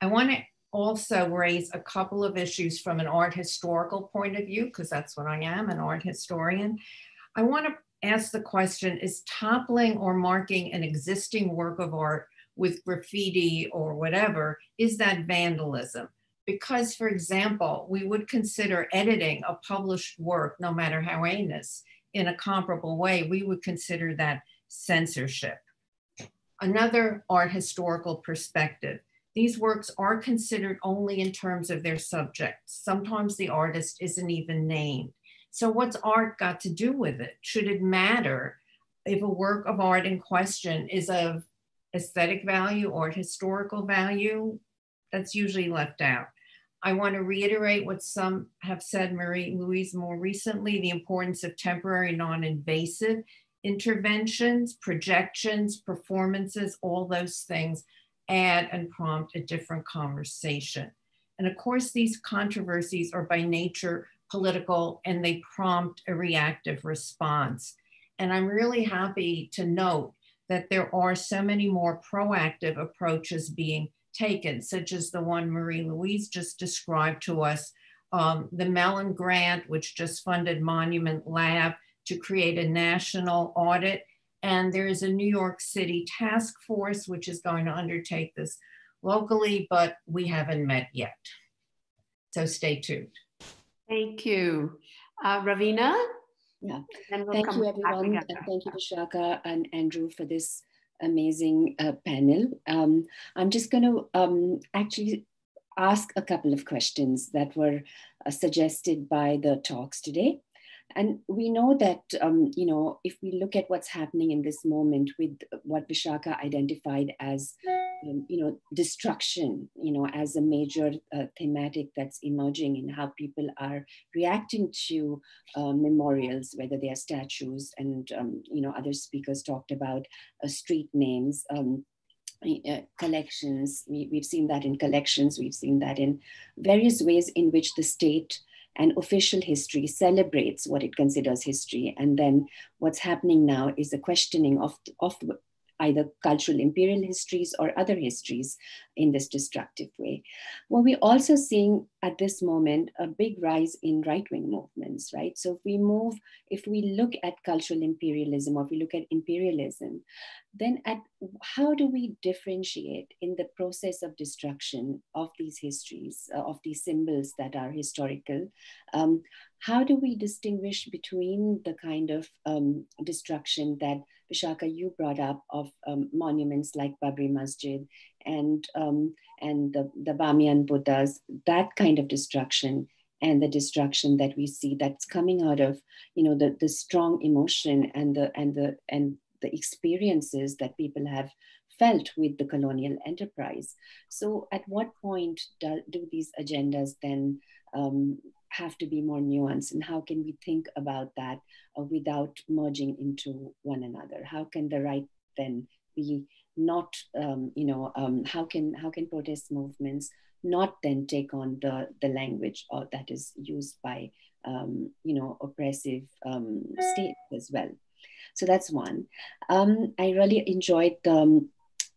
I want to also raise a couple of issues from an art historical point of view, because that's what I am, an art historian. I want to ask the question, is toppling or marking an existing work of art with graffiti or whatever, is that vandalism? Because, for example, we would consider editing a published work, no matter how heinous, in a comparable way, we would consider that censorship. Another art historical perspective. These works are considered only in terms of their subject. Sometimes the artist isn't even named. So what's art got to do with it? Should it matter if a work of art in question is of aesthetic value or historical value? That's usually left out. I want to reiterate what some have said, Marie Louise, more recently the importance of temporary non invasive interventions, projections, performances, all those things add and prompt a different conversation. And of course, these controversies are by nature political and they prompt a reactive response. And I'm really happy to note that there are so many more proactive approaches being taken, such as the one Marie Louise just described to us, um, the Mellon Grant, which just funded Monument Lab to create a national audit. And there is a New York City task force, which is going to undertake this locally, but we haven't met yet. So stay tuned.
Thank you. Uh, Ravina?
Yeah, we'll thank you everyone. And thank you Vishakha and Andrew for this amazing uh, panel. Um, I'm just going to um, actually ask a couple of questions that were uh, suggested by the talks today. And we know that, um, you know, if we look at what's happening in this moment with what Vishakha identified as, um, you know, destruction, you know, as a major uh, thematic that's emerging in how people are reacting to uh, memorials, whether they are statues, and, um, you know, other speakers talked about uh, street names. Um, uh, collections, we, we've seen that in collections, we've seen that in various ways in which the state and official history celebrates what it considers history. And then what's happening now is a questioning of, of either cultural imperial histories or other histories in this destructive way. Well, we're also seeing at this moment a big rise in right-wing movements, right? So if we move, if we look at cultural imperialism or if we look at imperialism, then at how do we differentiate in the process of destruction of these histories, uh, of these symbols that are historical? Um, how do we distinguish between the kind of um, destruction that Vishakha you brought up of um, monuments like Babri Masjid and um, and the, the Bamiyan Buddhas, that kind of destruction and the destruction that we see that's coming out of you know the, the strong emotion and the and the and the experiences that people have felt with the colonial enterprise. So at what point do, do these agendas then um, have to be more nuanced and how can we think about that uh, without merging into one another? How can the right then be not, um, you know, um, how can how can protest movements not then take on the the language or uh, that is used by um, you know oppressive um, states as well? So that's one. Um, I really enjoyed the, um,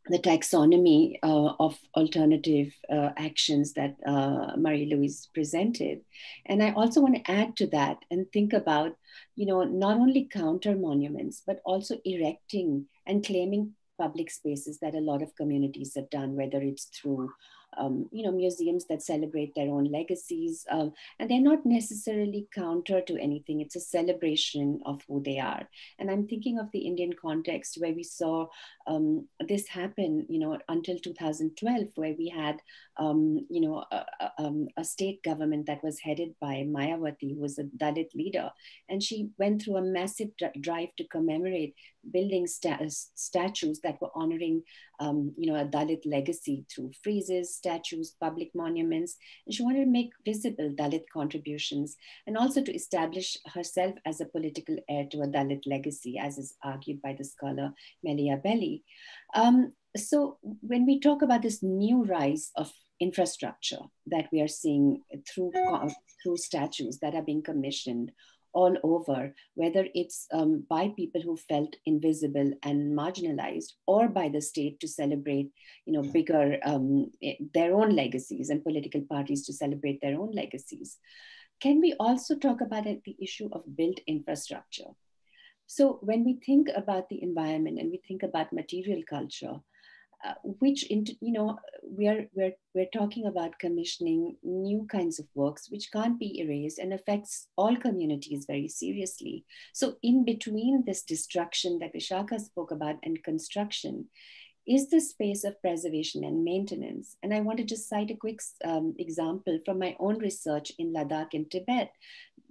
the taxonomy uh, of alternative uh, actions that uh, Marie-Louise presented. And I also want to add to that and think about, you know, not only counter monuments, but also erecting and claiming public spaces that a lot of communities have done, whether it's through um, you know, museums that celebrate their own legacies. Um, and they're not necessarily counter to anything. It's a celebration of who they are. And I'm thinking of the Indian context where we saw um, this happen, you know, until 2012, where we had, um, you know, a, a, um, a, state government that was headed by Mayawati, who was a Dalit leader. And she went through a massive drive to commemorate building statues that were honoring, um, you know, a Dalit legacy through friezes, statues, public monuments. And she wanted to make visible Dalit contributions and also to establish herself as a political heir to a Dalit legacy, as is argued by the scholar Melia Belli. Um, so when we talk about this new rise of infrastructure that we are seeing through, through statues that are being commissioned all over, whether it's um, by people who felt invisible and marginalized, or by the state to celebrate, you know, bigger um, eh, their own legacies and political parties to celebrate their own legacies. Can we also talk about it, the issue of built infrastructure? So when we think about the environment and we think about material culture, uh, which you know we're we're we're talking about commissioning new kinds of works which can't be erased and affects all communities very seriously so in between this destruction that vishakha spoke about and construction is the space of preservation and maintenance. And I want to just cite a quick um, example from my own research in Ladakh in Tibet.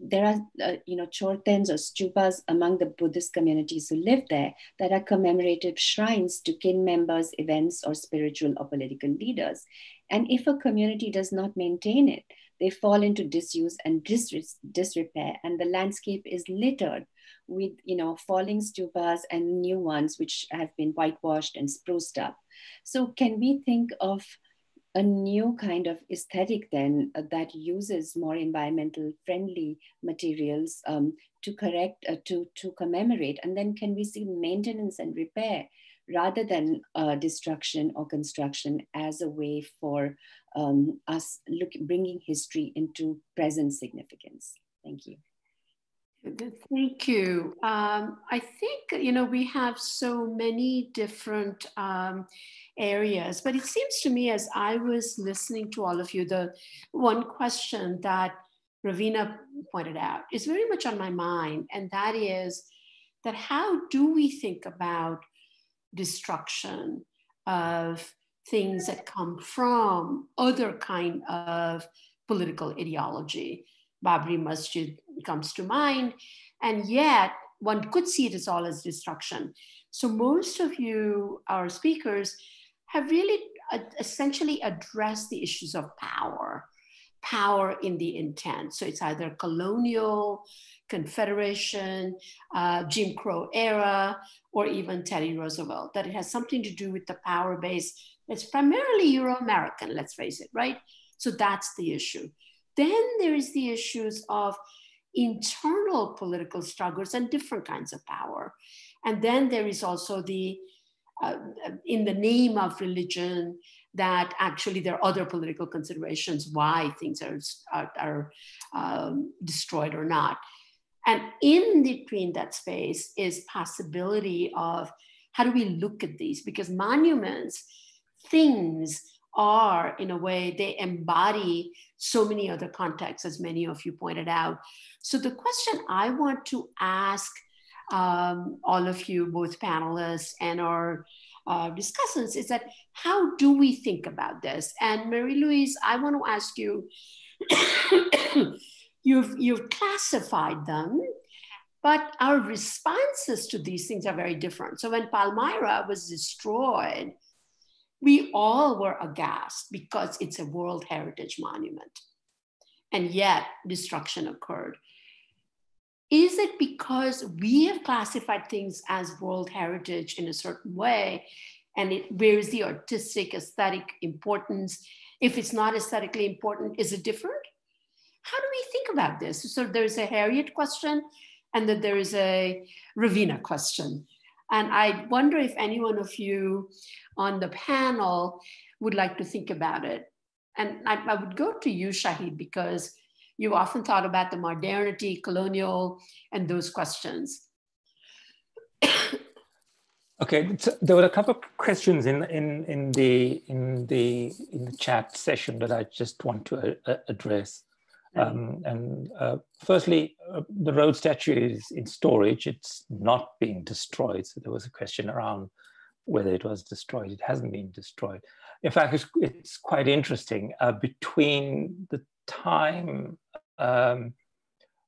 There are, uh, you know, chortens or stupas among the Buddhist communities who live there that are commemorative shrines to kin members, events, or spiritual or political leaders. And if a community does not maintain it, they fall into disuse and disrepair, and the landscape is littered with you know falling stupas and new ones which have been whitewashed and spruced up. So can we think of a new kind of aesthetic then uh, that uses more environmental friendly materials um, to correct uh, to to commemorate. And then can we see maintenance and repair rather than uh, destruction or construction as a way for um, us look, bringing history into present significance? Thank you.
Thank you. Um, I think, you know, we have so many different um, areas, but it seems to me as I was listening to all of you, the one question that Ravina pointed out is very much on my mind, and that is that how do we think about destruction of things that come from other kind of political ideology? Babri Masjid comes to mind. And yet, one could see it as all as destruction. So, most of you, our speakers, have really essentially addressed the issues of power, power in the intent. So, it's either colonial, Confederation, uh, Jim Crow era, or even Teddy Roosevelt, that it has something to do with the power base that's primarily Euro American, let's face it, right? So, that's the issue. Then there is the issues of internal political struggles and different kinds of power. And then there is also the uh, in the name of religion that actually there are other political considerations why things are, are, are um, destroyed or not. And in between that space is possibility of how do we look at these? Because monuments, things are in a way, they embody so many other contexts, as many of you pointed out. So the question I want to ask um, all of you, both panelists and our uh, discussants, is that how do we think about this? And Marie Louise, I want to ask you, you've, you've classified them, but our responses to these things are very different. So when Palmyra was destroyed, we all were aghast because it's a World Heritage Monument. And yet destruction occurred. Is it because we have classified things as World Heritage in a certain way? And it, where is the artistic, aesthetic importance? If it's not aesthetically important, is it different? How do we think about this? So there's a Harriet question, and then there is a ravina question. And I wonder if any one of you on the panel would like to think about it. And I, I would go to you, Shahid, because you often thought about the modernity, colonial, and those questions.
okay, so there were a couple of questions in in in the in the in the chat session that I just want to uh, address. Um, and uh, firstly, uh, the Rhodes statue is in storage. It's not being destroyed. So there was a question around whether it was destroyed. It hasn't been destroyed. In fact, it's, it's quite interesting. Uh, between the time um,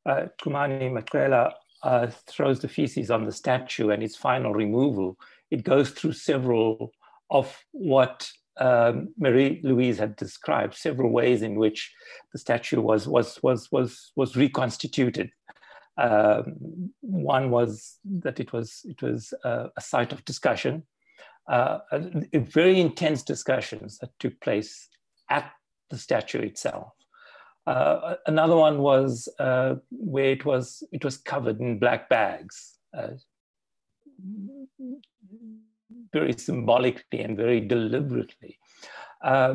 uh, Chumani Maxwele uh, throws the feces on the statue and its final removal, it goes through several of what um, Marie Louise had described, several ways in which the statue was, was, was, was, was reconstituted. Um, one was that it was, it was uh, a site of discussion, uh, very intense discussions that took place at the statue itself. Uh, another one was uh, where it was it was covered in black bags, uh, very symbolically and very deliberately. Uh,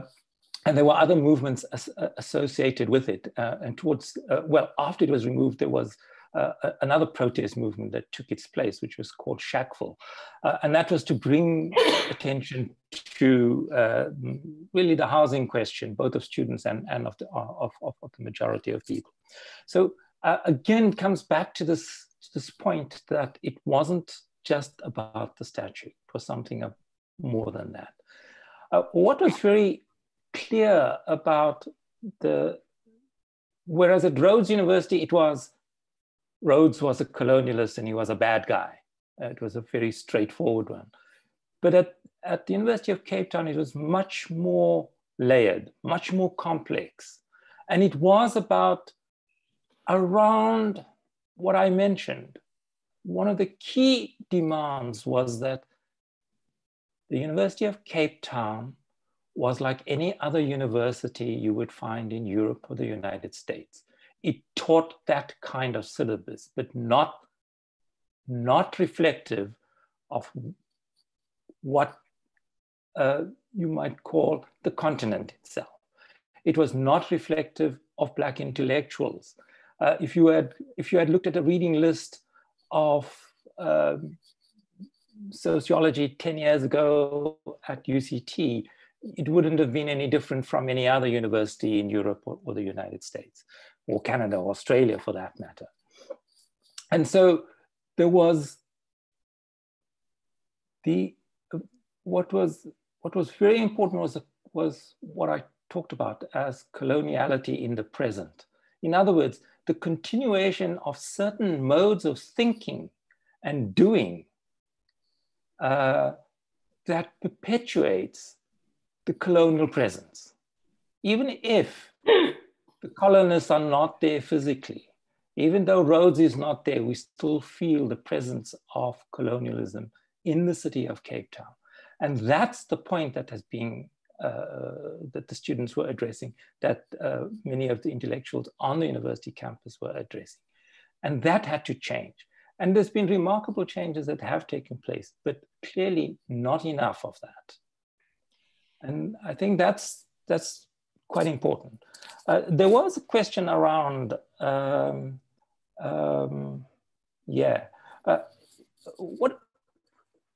and there were other movements as, uh, associated with it. And towards well, after it was removed, there was uh, another protest movement that took its place, which was called Shackville. Uh, and that was to bring attention to uh, really the housing question, both of students and, and of, the, of, of, of the majority of people. So uh, again, comes back to this, to this point that it wasn't just about the statue, it was something of more than that. Uh, what was very clear about the, whereas at Rhodes University, it was Rhodes was a colonialist and he was a bad guy. It was a very straightforward one. But at, at the University of Cape Town, it was much more layered, much more complex. And it was about around what I mentioned. One of the key demands was that the University of Cape Town was like any other university you would find in Europe or the United States it taught that kind of syllabus, but not, not reflective of what uh, you might call the continent itself. It was not reflective of Black intellectuals. Uh, if, you had, if you had looked at a reading list of uh, sociology 10 years ago at UCT, it wouldn't have been any different from any other university in Europe or, or the United States or Canada or Australia for that matter. And so there was the, what was, what was very important was, was what I talked about as coloniality in the present. In other words, the continuation of certain modes of thinking and doing uh, that perpetuates the colonial presence. Even if the colonists are not there physically. Even though Rhodes is not there, we still feel the presence of colonialism in the city of Cape Town. And that's the point that has been, uh, that the students were addressing, that uh, many of the intellectuals on the university campus were addressing. And that had to change. and there's been remarkable changes that have taken place, but clearly not enough of that. And I think that's, that's quite important. Uh, there was a question around, um, um, yeah, uh, what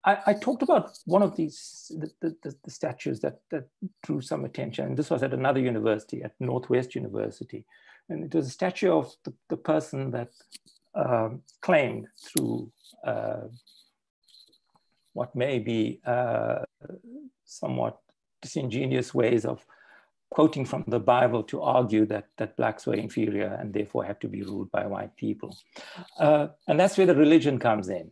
I, I, talked about one of these the, the, the, statues that, that drew some attention. And this was at another university, at Northwest University. And it was a statue of the, the person that um, claimed through uh, what may be uh, somewhat disingenuous ways of quoting from the Bible to argue that, that blacks were inferior and therefore had to be ruled by white people. Uh, and that's where the religion comes in.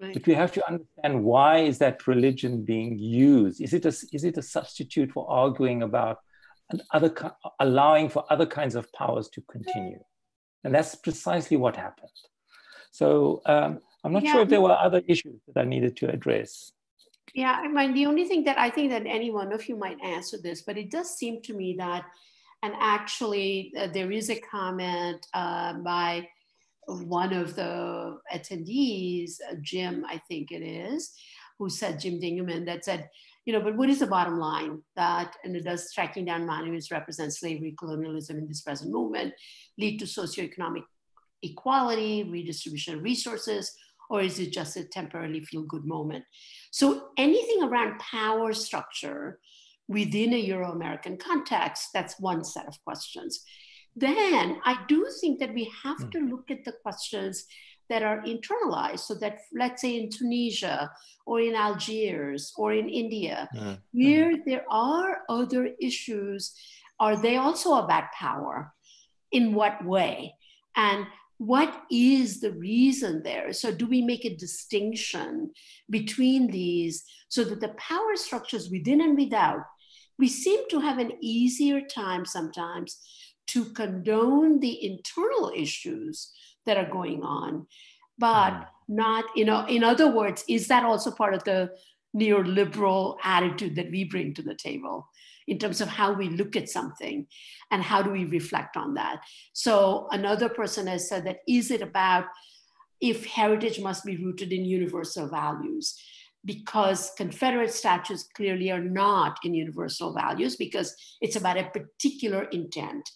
Right. But we have to understand why is that religion being used? Is it a, is it a substitute for arguing about and other, allowing for other kinds of powers to continue? And that's precisely what happened. So um, I'm not yeah. sure if there were other issues that I needed to address.
Yeah, I mean, the only thing that I think that any one of you might answer this, but it does seem to me that, and actually uh, there is a comment uh, by one of the attendees, uh, Jim, I think it is, who said, Jim Dingaman, that said, you know, but what is the bottom line? That, and it does tracking down monuments represent slavery, colonialism in this present movement, lead to socioeconomic equality, redistribution of resources, or is it just a temporarily feel good moment? So anything around power structure within a Euro-American context, that's one set of questions. Then I do think that we have mm. to look at the questions that are internalized. So that, let's say, in Tunisia or in Algiers or in India, mm. where mm. there are other issues, are they also about power? In what way? And what is the reason there? So, do we make a distinction between these so that the power structures within and without, we seem to have an easier time sometimes to condone the internal issues that are going on, but mm. not, you know, in other words, is that also part of the neoliberal attitude that we bring to the table in terms of how we look at something and how do we reflect on that? So another person has said that is it about if heritage must be rooted in universal values? because Confederate statues clearly are not in universal values because it's about a particular intent.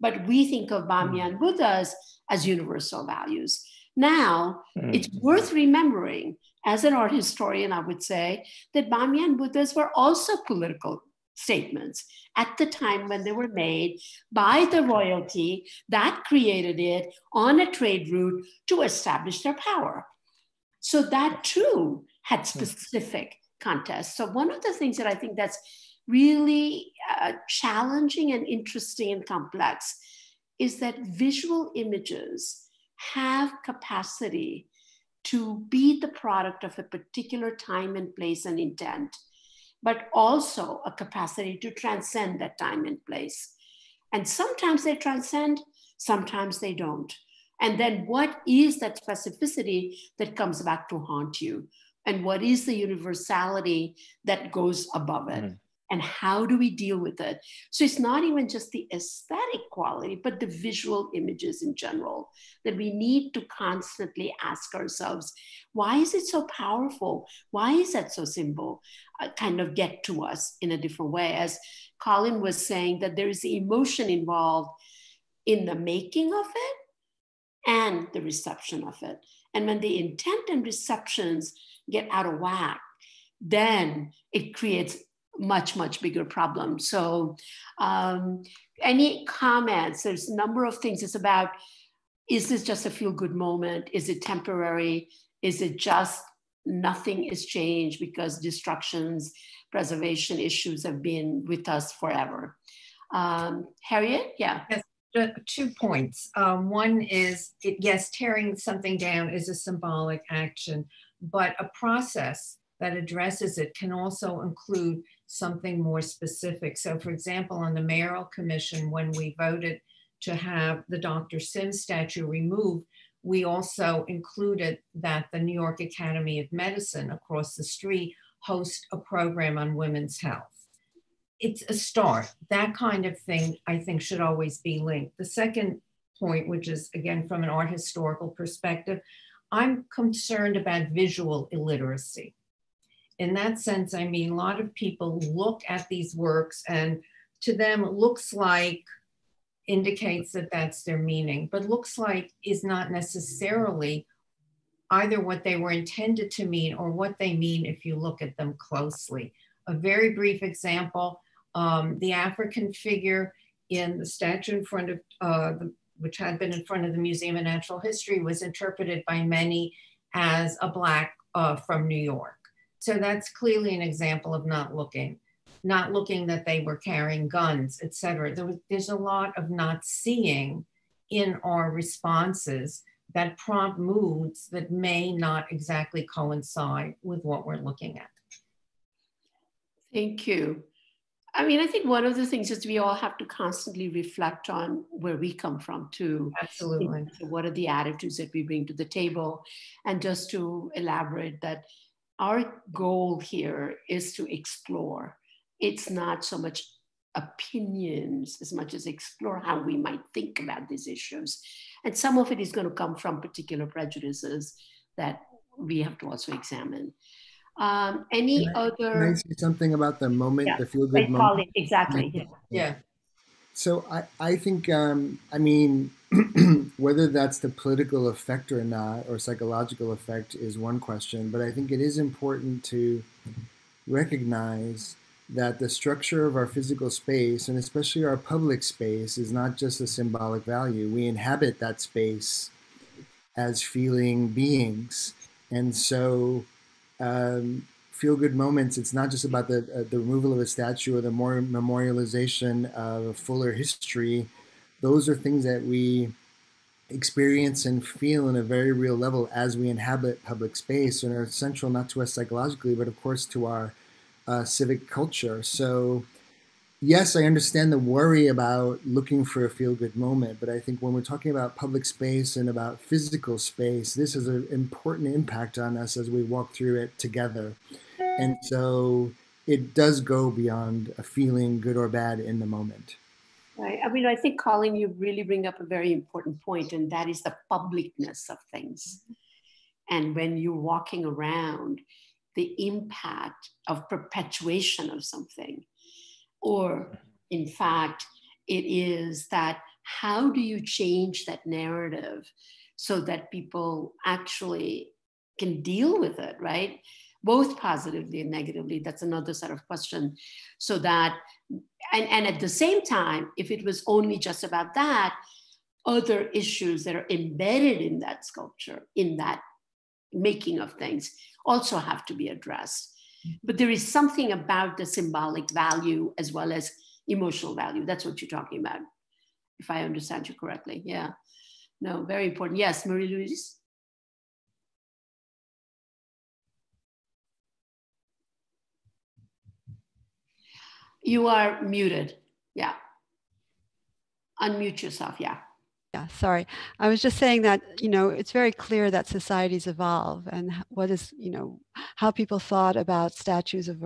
But we think of Bamyan hmm. Buddhas as universal values. Now, mm. it's worth remembering, as an art historian, I would say, that Bamyan Buddhas were also political statements at the time when they were made by the royalty that created it on a trade route to establish their power. So that too had hmm. specific contests. So one of the things that I think that's really uh, challenging and interesting and complex is that visual images have capacity to be the product of a particular time and place and intent, but also a capacity to transcend that time and place. And sometimes they transcend, sometimes they don't. And then what is that specificity that comes back to haunt you? And what is the universality that goes above it? Mm and how do we deal with it? So it's not even just the aesthetic quality but the visual images in general that we need to constantly ask ourselves why is it so powerful? Why is that so simple? Uh, kind of get to us in a different way. As colin was saying that there is emotion involved in the making of it and the reception of it. And when the intent and receptions get out of whack then it creates much much bigger problem. So um, any comments? There's a number of things. It's about is this just a feel good moment? Is it temporary? Is it just nothing is changed because destructions preservation issues have been with us forever? Um, harriet? Yeah.
Yes two points. Um, one is it, yes tearing something down is a symbolic action but a process that addresses it can also include something more specific. So, for example, on the mayoral commission, when we voted to have the Dr. Sims statue removed, we also included that the New York Academy of Medicine across the street host a program on women's health. It's a start. That kind of thing, I think, should always be linked. The second point, which is again from an art historical perspective, I'm concerned about visual illiteracy. In that sense, I mean, a lot of people look at these works and to them looks like indicates that that's their meaning, but looks like is not necessarily either what they were intended to mean or what they mean if you look at them closely. A very brief example, um, the African figure in the statue in front of, uh, the, which had been in front of the Museum of Natural History was interpreted by many as a black uh, from New York. So that's clearly an example of not looking, not looking that they were carrying guns, et cetera. There was, there's a lot of not seeing in our responses that prompt moods that may not exactly coincide with what we're looking at.
Thank you. I mean, I think one of the things is we all have to constantly reflect on where we come from too.
Absolutely.
What are the attitudes that we bring to the table? And just to elaborate that our goal here is to explore. It's not so much opinions as much as explore how we might think about these issues. And some of it is going to come from particular prejudices that we have to also examine. Um, any
can I,
other?
Can I say something about the moment, yeah, the feel good moment?
exactly. Yeah.
yeah.
So I, I think, um, I mean, whether that's the political effect or not, or psychological effect, is one question. But I think it is important to recognize that the structure of our physical space, and especially our public space, is not just a symbolic value. We inhabit that space as feeling beings. And so, um, feel good moments, it's not just about the, uh, the removal of a statue or the more memorialization of a fuller history. Those are things that we experience and feel in a very real level as we inhabit public space and are central not to us psychologically, but of course to our uh, civic culture. So, yes, I understand the worry about looking for a feel good moment, but I think when we're talking about public space and about physical space, this is an important impact on us as we walk through it together. And so it does go beyond a feeling good or bad in the moment.
Right. I mean, I think, Colin, you really bring up a very important point, and that is the publicness of things. And when you're walking around, the impact of perpetuation of something. Or, in fact, it is that how do you change that narrative so that people actually can deal with it, right? Both positively and negatively. That's another sort of question. So that, and, and at the same time, if it was only just about that, other issues that are embedded in that sculpture, in that making of things, also have to be addressed. But there is something about the symbolic value as well as emotional value. That's what you're talking about, if I understand you correctly. Yeah. No, very important. Yes, Marie Louise. You are muted. Yeah. Unmute yourself. Yeah.
Yeah, sorry. I was just saying that, you know, it's very clear that societies evolve and what is, you know, how people thought about statues of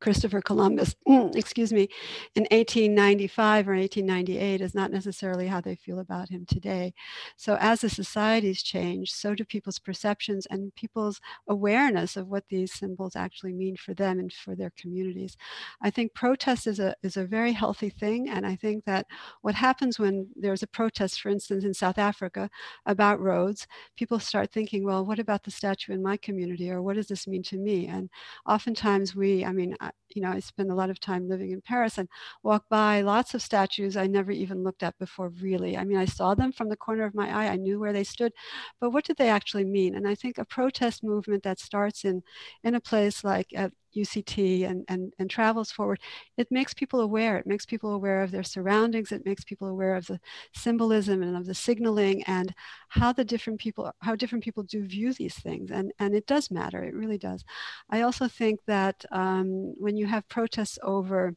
Christopher Columbus, excuse me, in 1895 or 1898 is not necessarily how they feel about him today. So as the societies change, so do people's perceptions and people's awareness of what these symbols actually mean for them and for their communities. I think protest is a, is a very healthy thing. And I think that what happens when there's a protest, for instance, in South Africa about Rhodes, people start thinking, well, what about the statue in my community? Or what does this mean to me? And oftentimes we, I mean, I, you know, I spend a lot of time living in Paris and walk by lots of statues I never even looked at before, really. I mean, I saw them from the corner of my eye, I knew where they stood, but what did they actually mean? And I think a protest movement that starts in, in a place like at UCT and, and, and travels forward, it makes people aware. It makes people aware of their surroundings. It makes people aware of the symbolism and of the signaling and how the different people, how different people do view these things. And, and it does matter. It really does. I also think that um, when you have protests over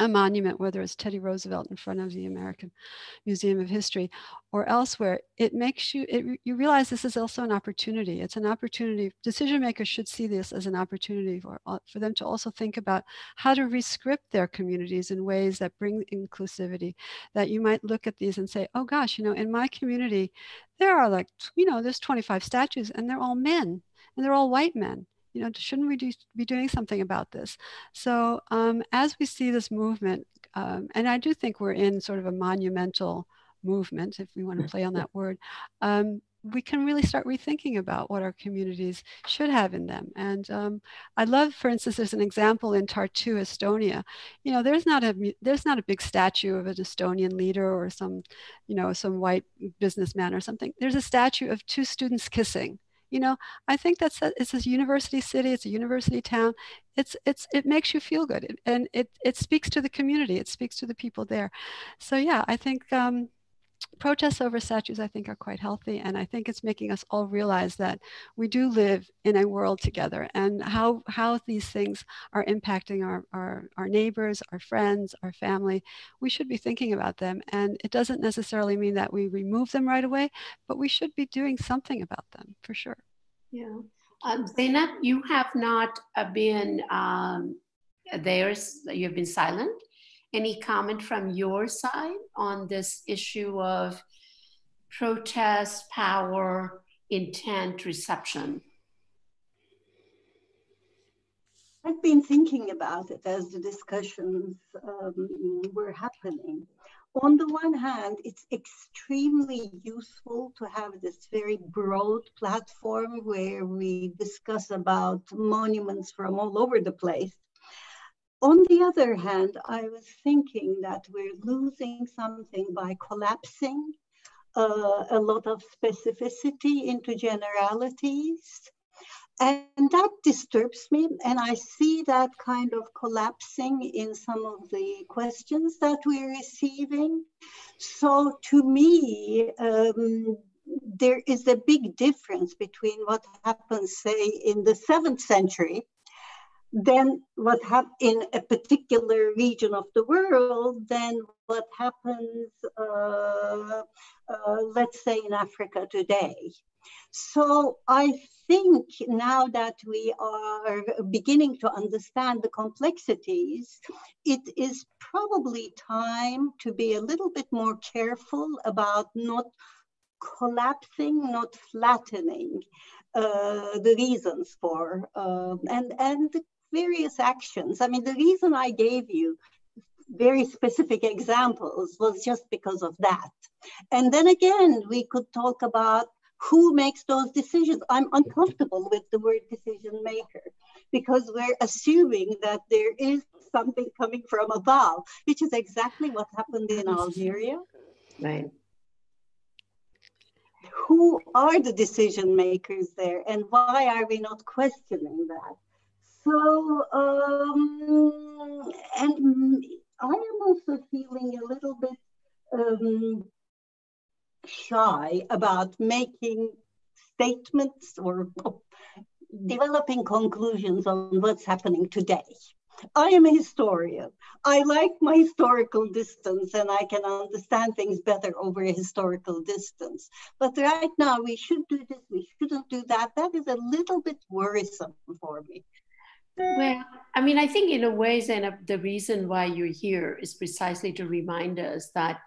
a monument, whether it's Teddy Roosevelt in front of the American Museum of History or elsewhere, it makes you, it, you realize this is also an opportunity. It's an opportunity. Decision makers should see this as an opportunity for, for them to also think about how to rescript their communities in ways that bring inclusivity. That you might look at these and say, oh gosh, you know, in my community, there are like, you know, there's 25 statues and they're all men and they're all white men you know, shouldn't we do, be doing something about this? So um, as we see this movement, um, and I do think we're in sort of a monumental movement, if we want to play on that word, um, we can really start rethinking about what our communities should have in them. And um, I love, for instance, there's an example in Tartu, Estonia. You know, there's not a there's not a big statue of an Estonian leader or some, you know, some white businessman or something. There's a statue of two students kissing you know i think that's a, it's a university city it's a university town. It's it's it makes you feel good and it it speaks to the community it speaks to the people there. So yeah i think um, protests over statues i think are quite healthy and i think it's making us all realize that we do live in a world together and how how these things are impacting our our, our neighbors our friends our family we should be thinking about them and it doesn't necessarily mean that we remove them right away but we should be doing something about them for sure.
Yeah. Um, Zeynep, you have not uh, been um, there's you've been silent any comment from your side on this issue of protest, power, intent, reception?
I've been thinking about it as the discussions um, were happening. On the one hand, it's extremely useful to have this very broad platform where we discuss about monuments from all over the place on the other hand, I was thinking that we're losing something by collapsing uh, a lot of specificity into generalities. And that disturbs me. And I see that kind of collapsing in some of the questions that we're receiving. So to me, um, there is a big difference between what happens, say, in the seventh century then what happens in a particular region of the world, then what happens, uh, uh, let's say in Africa today. So I think now that we are beginning to understand the complexities, it is probably time to be a little bit more careful about not collapsing, not flattening uh, the reasons for uh, and and various actions. I mean, the reason I gave you very specific examples was just because of that. And then again, we could talk about who makes those decisions. I'm uncomfortable with the word decision maker because we're assuming that there is something coming from above, which is exactly what happened in Algeria.
Right.
Who are the decision makers there and why are we not questioning that? So, um, and I am also feeling a little bit um, shy about making statements or developing conclusions on what's happening today. I am a historian. I like my historical distance and I can understand things better over a historical distance. But right now, we should do this, we shouldn't do that. That is a little bit worrisome for me.
Well, I mean, I think in a way, Zeynep, the reason why you're here is precisely to remind us that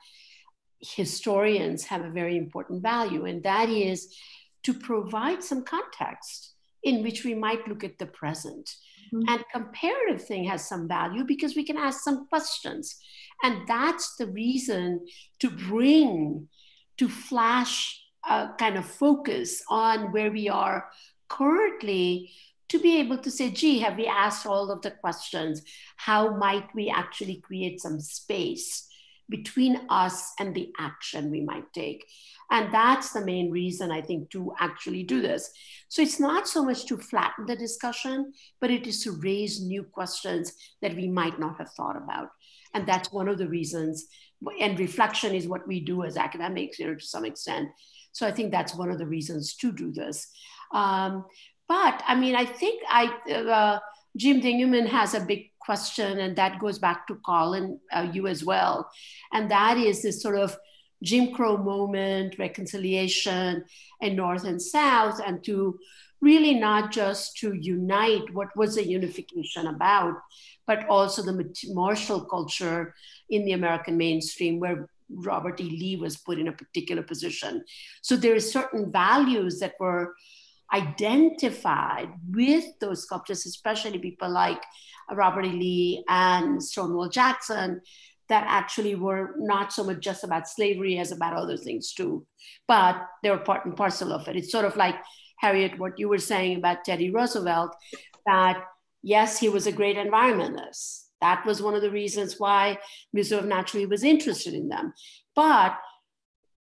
historians have a very important value, and that is to provide some context in which we might look at the present. Mm-hmm. And comparative thing has some value because we can ask some questions. And that's the reason to bring, to flash a kind of focus on where we are currently to be able to say, gee, have we asked all of the questions? How might we actually create some space between us and the action we might take? And that's the main reason I think to actually do this. So it's not so much to flatten the discussion, but it is to raise new questions that we might not have thought about. And that's one of the reasons. And reflection is what we do as academics, you know, to some extent. So I think that's one of the reasons to do this. Um, but I mean, I think I, uh, Jim Dingelman has a big question, and that goes back to Colin, uh, you as well. And that is this sort of Jim Crow moment, reconciliation in North and South, and to really not just to unite what was the unification about, but also the martial culture in the American mainstream where Robert E. Lee was put in a particular position. So there are certain values that were identified with those sculptures, especially people like Robert E. Lee and Stonewall Jackson, that actually were not so much just about slavery as about other things too. But they were part and parcel of it. It's sort of like, Harriet, what you were saying about Teddy Roosevelt, that yes, he was a great environmentalist. That was one of the reasons why Museum of Natural was interested in them. But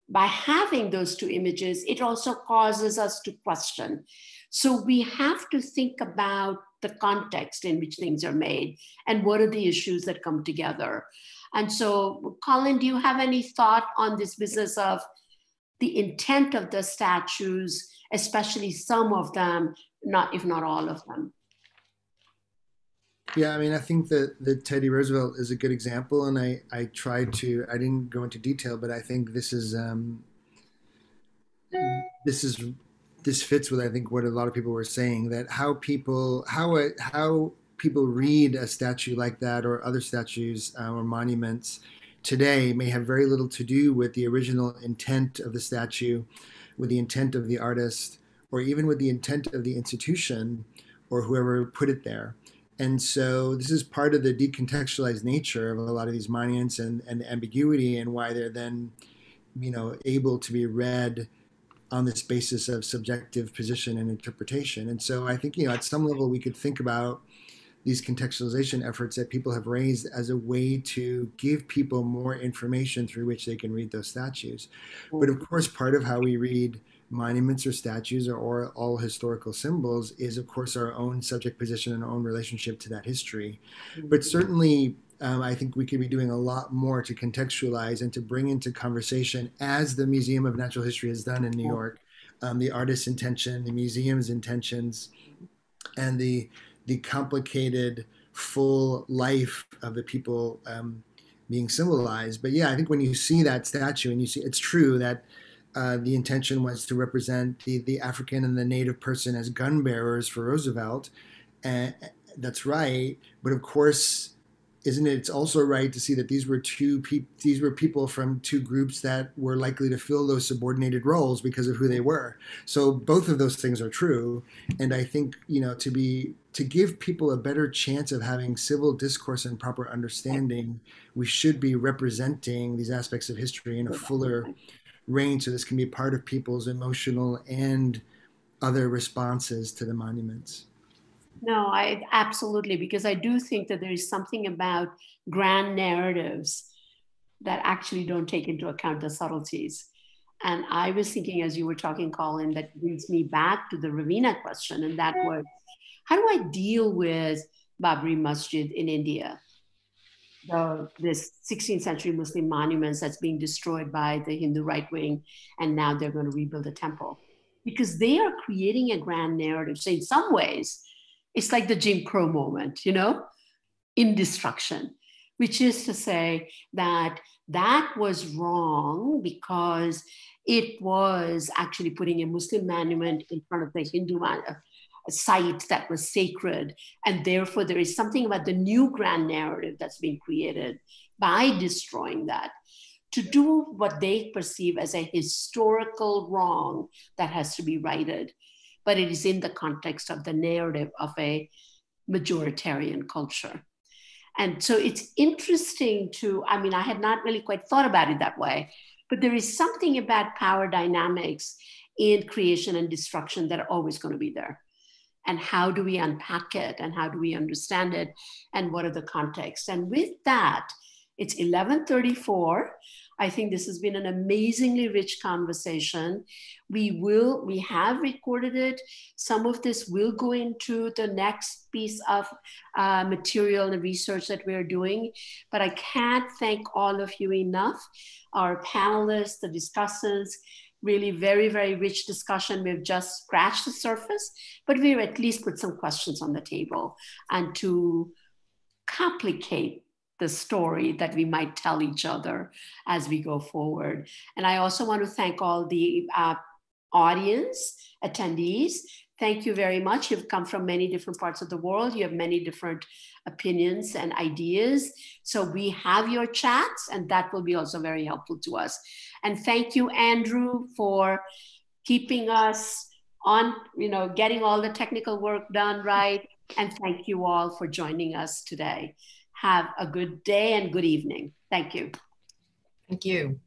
by having those two images, it also causes us to question. So we have to think about the context in which things are made and what are the issues that come together. And so, Colin, do you have any thought on this business of the intent of the statues, especially some of them, not if not all of them?
Yeah, I mean, I think that, that Teddy Roosevelt is a good example, and I, I tried to I didn't go into detail, but I think this is um, this is this fits with I think what a lot of people were saying that how people how it, how people read a statue like that or other statues uh, or monuments today may have very little to do with the original intent of the statue, with the intent of the artist, or even with the intent of the institution or whoever put it there. And so this is part of the decontextualized nature of a lot of these monuments and, and ambiguity and why they're then, you know, able to be read on this basis of subjective position and interpretation. And so I think, you know, at some level we could think about these contextualization efforts that people have raised as a way to give people more information through which they can read those statues. But of mm-hmm. course, part of how we read monuments or statues or, or, all historical symbols is, of course, our own subject position and our own relationship to that history. But certainly, um, I think we could be doing a lot more to contextualize and to bring into conversation, as the Museum of Natural History has done in New York, um, the artist's intention, the museum's intentions, and the the complicated full life of the people um, being symbolized. But yeah, I think when you see that statue and you see, it's true that uh, the intention was to represent the, the African and the native person as gun bearers for Roosevelt. And that's right. But of course, isn't it it's also right to see that these were two pe- these were people from two groups that were likely to fill those subordinated roles because of who they were so both of those things are true and i think you know to be to give people a better chance of having civil discourse and proper understanding we should be representing these aspects of history in a fuller range so this can be part of people's emotional and other responses to the monuments.
No, I absolutely, because I do think that there is something about grand narratives that actually don't take into account the subtleties. And I was thinking as you were talking, Colin, that brings me back to the Ravina question, and that was how do I deal with Babri Masjid in India? The, this 16th century Muslim monuments that's being destroyed by the Hindu right wing, and now they're going to rebuild the temple because they are creating a grand narrative. So in some ways, it's like the Jim Crow moment, you know, in destruction, which is to say that that was wrong because it was actually putting a Muslim monument in front of the Hindu site that was sacred. And therefore, there is something about the new grand narrative that's being created by destroying that to do what they perceive as a historical wrong that has to be righted. But it is in the context of the narrative of a majoritarian culture. And so it's interesting to, I mean, I had not really quite thought about it that way, but there is something about power dynamics in creation and destruction that are always going to be there and how do we unpack it and how do we understand it and what are the contexts and with that it's 1134 i think this has been an amazingly rich conversation. We will we have recorded it. Some of this will go into the next piece of uh, material and research that we're doing but i can't thank all of you enough our panelists the discussants really very, very rich discussion. We've just scratched the surface, but we've at least put some questions on the table and to complicate the story that we might tell each other as we go forward. And I also want to thank all the uh, audience, attendees. Thank you very much. You've come from many different parts of the world. You have many different opinions and ideas. So we have your chats, and that will be also very helpful to us. And thank you, Andrew, for keeping us on, you know, getting all the technical work done right. And thank you all for joining us today. Have a good day and good evening. Thank you.
Thank you.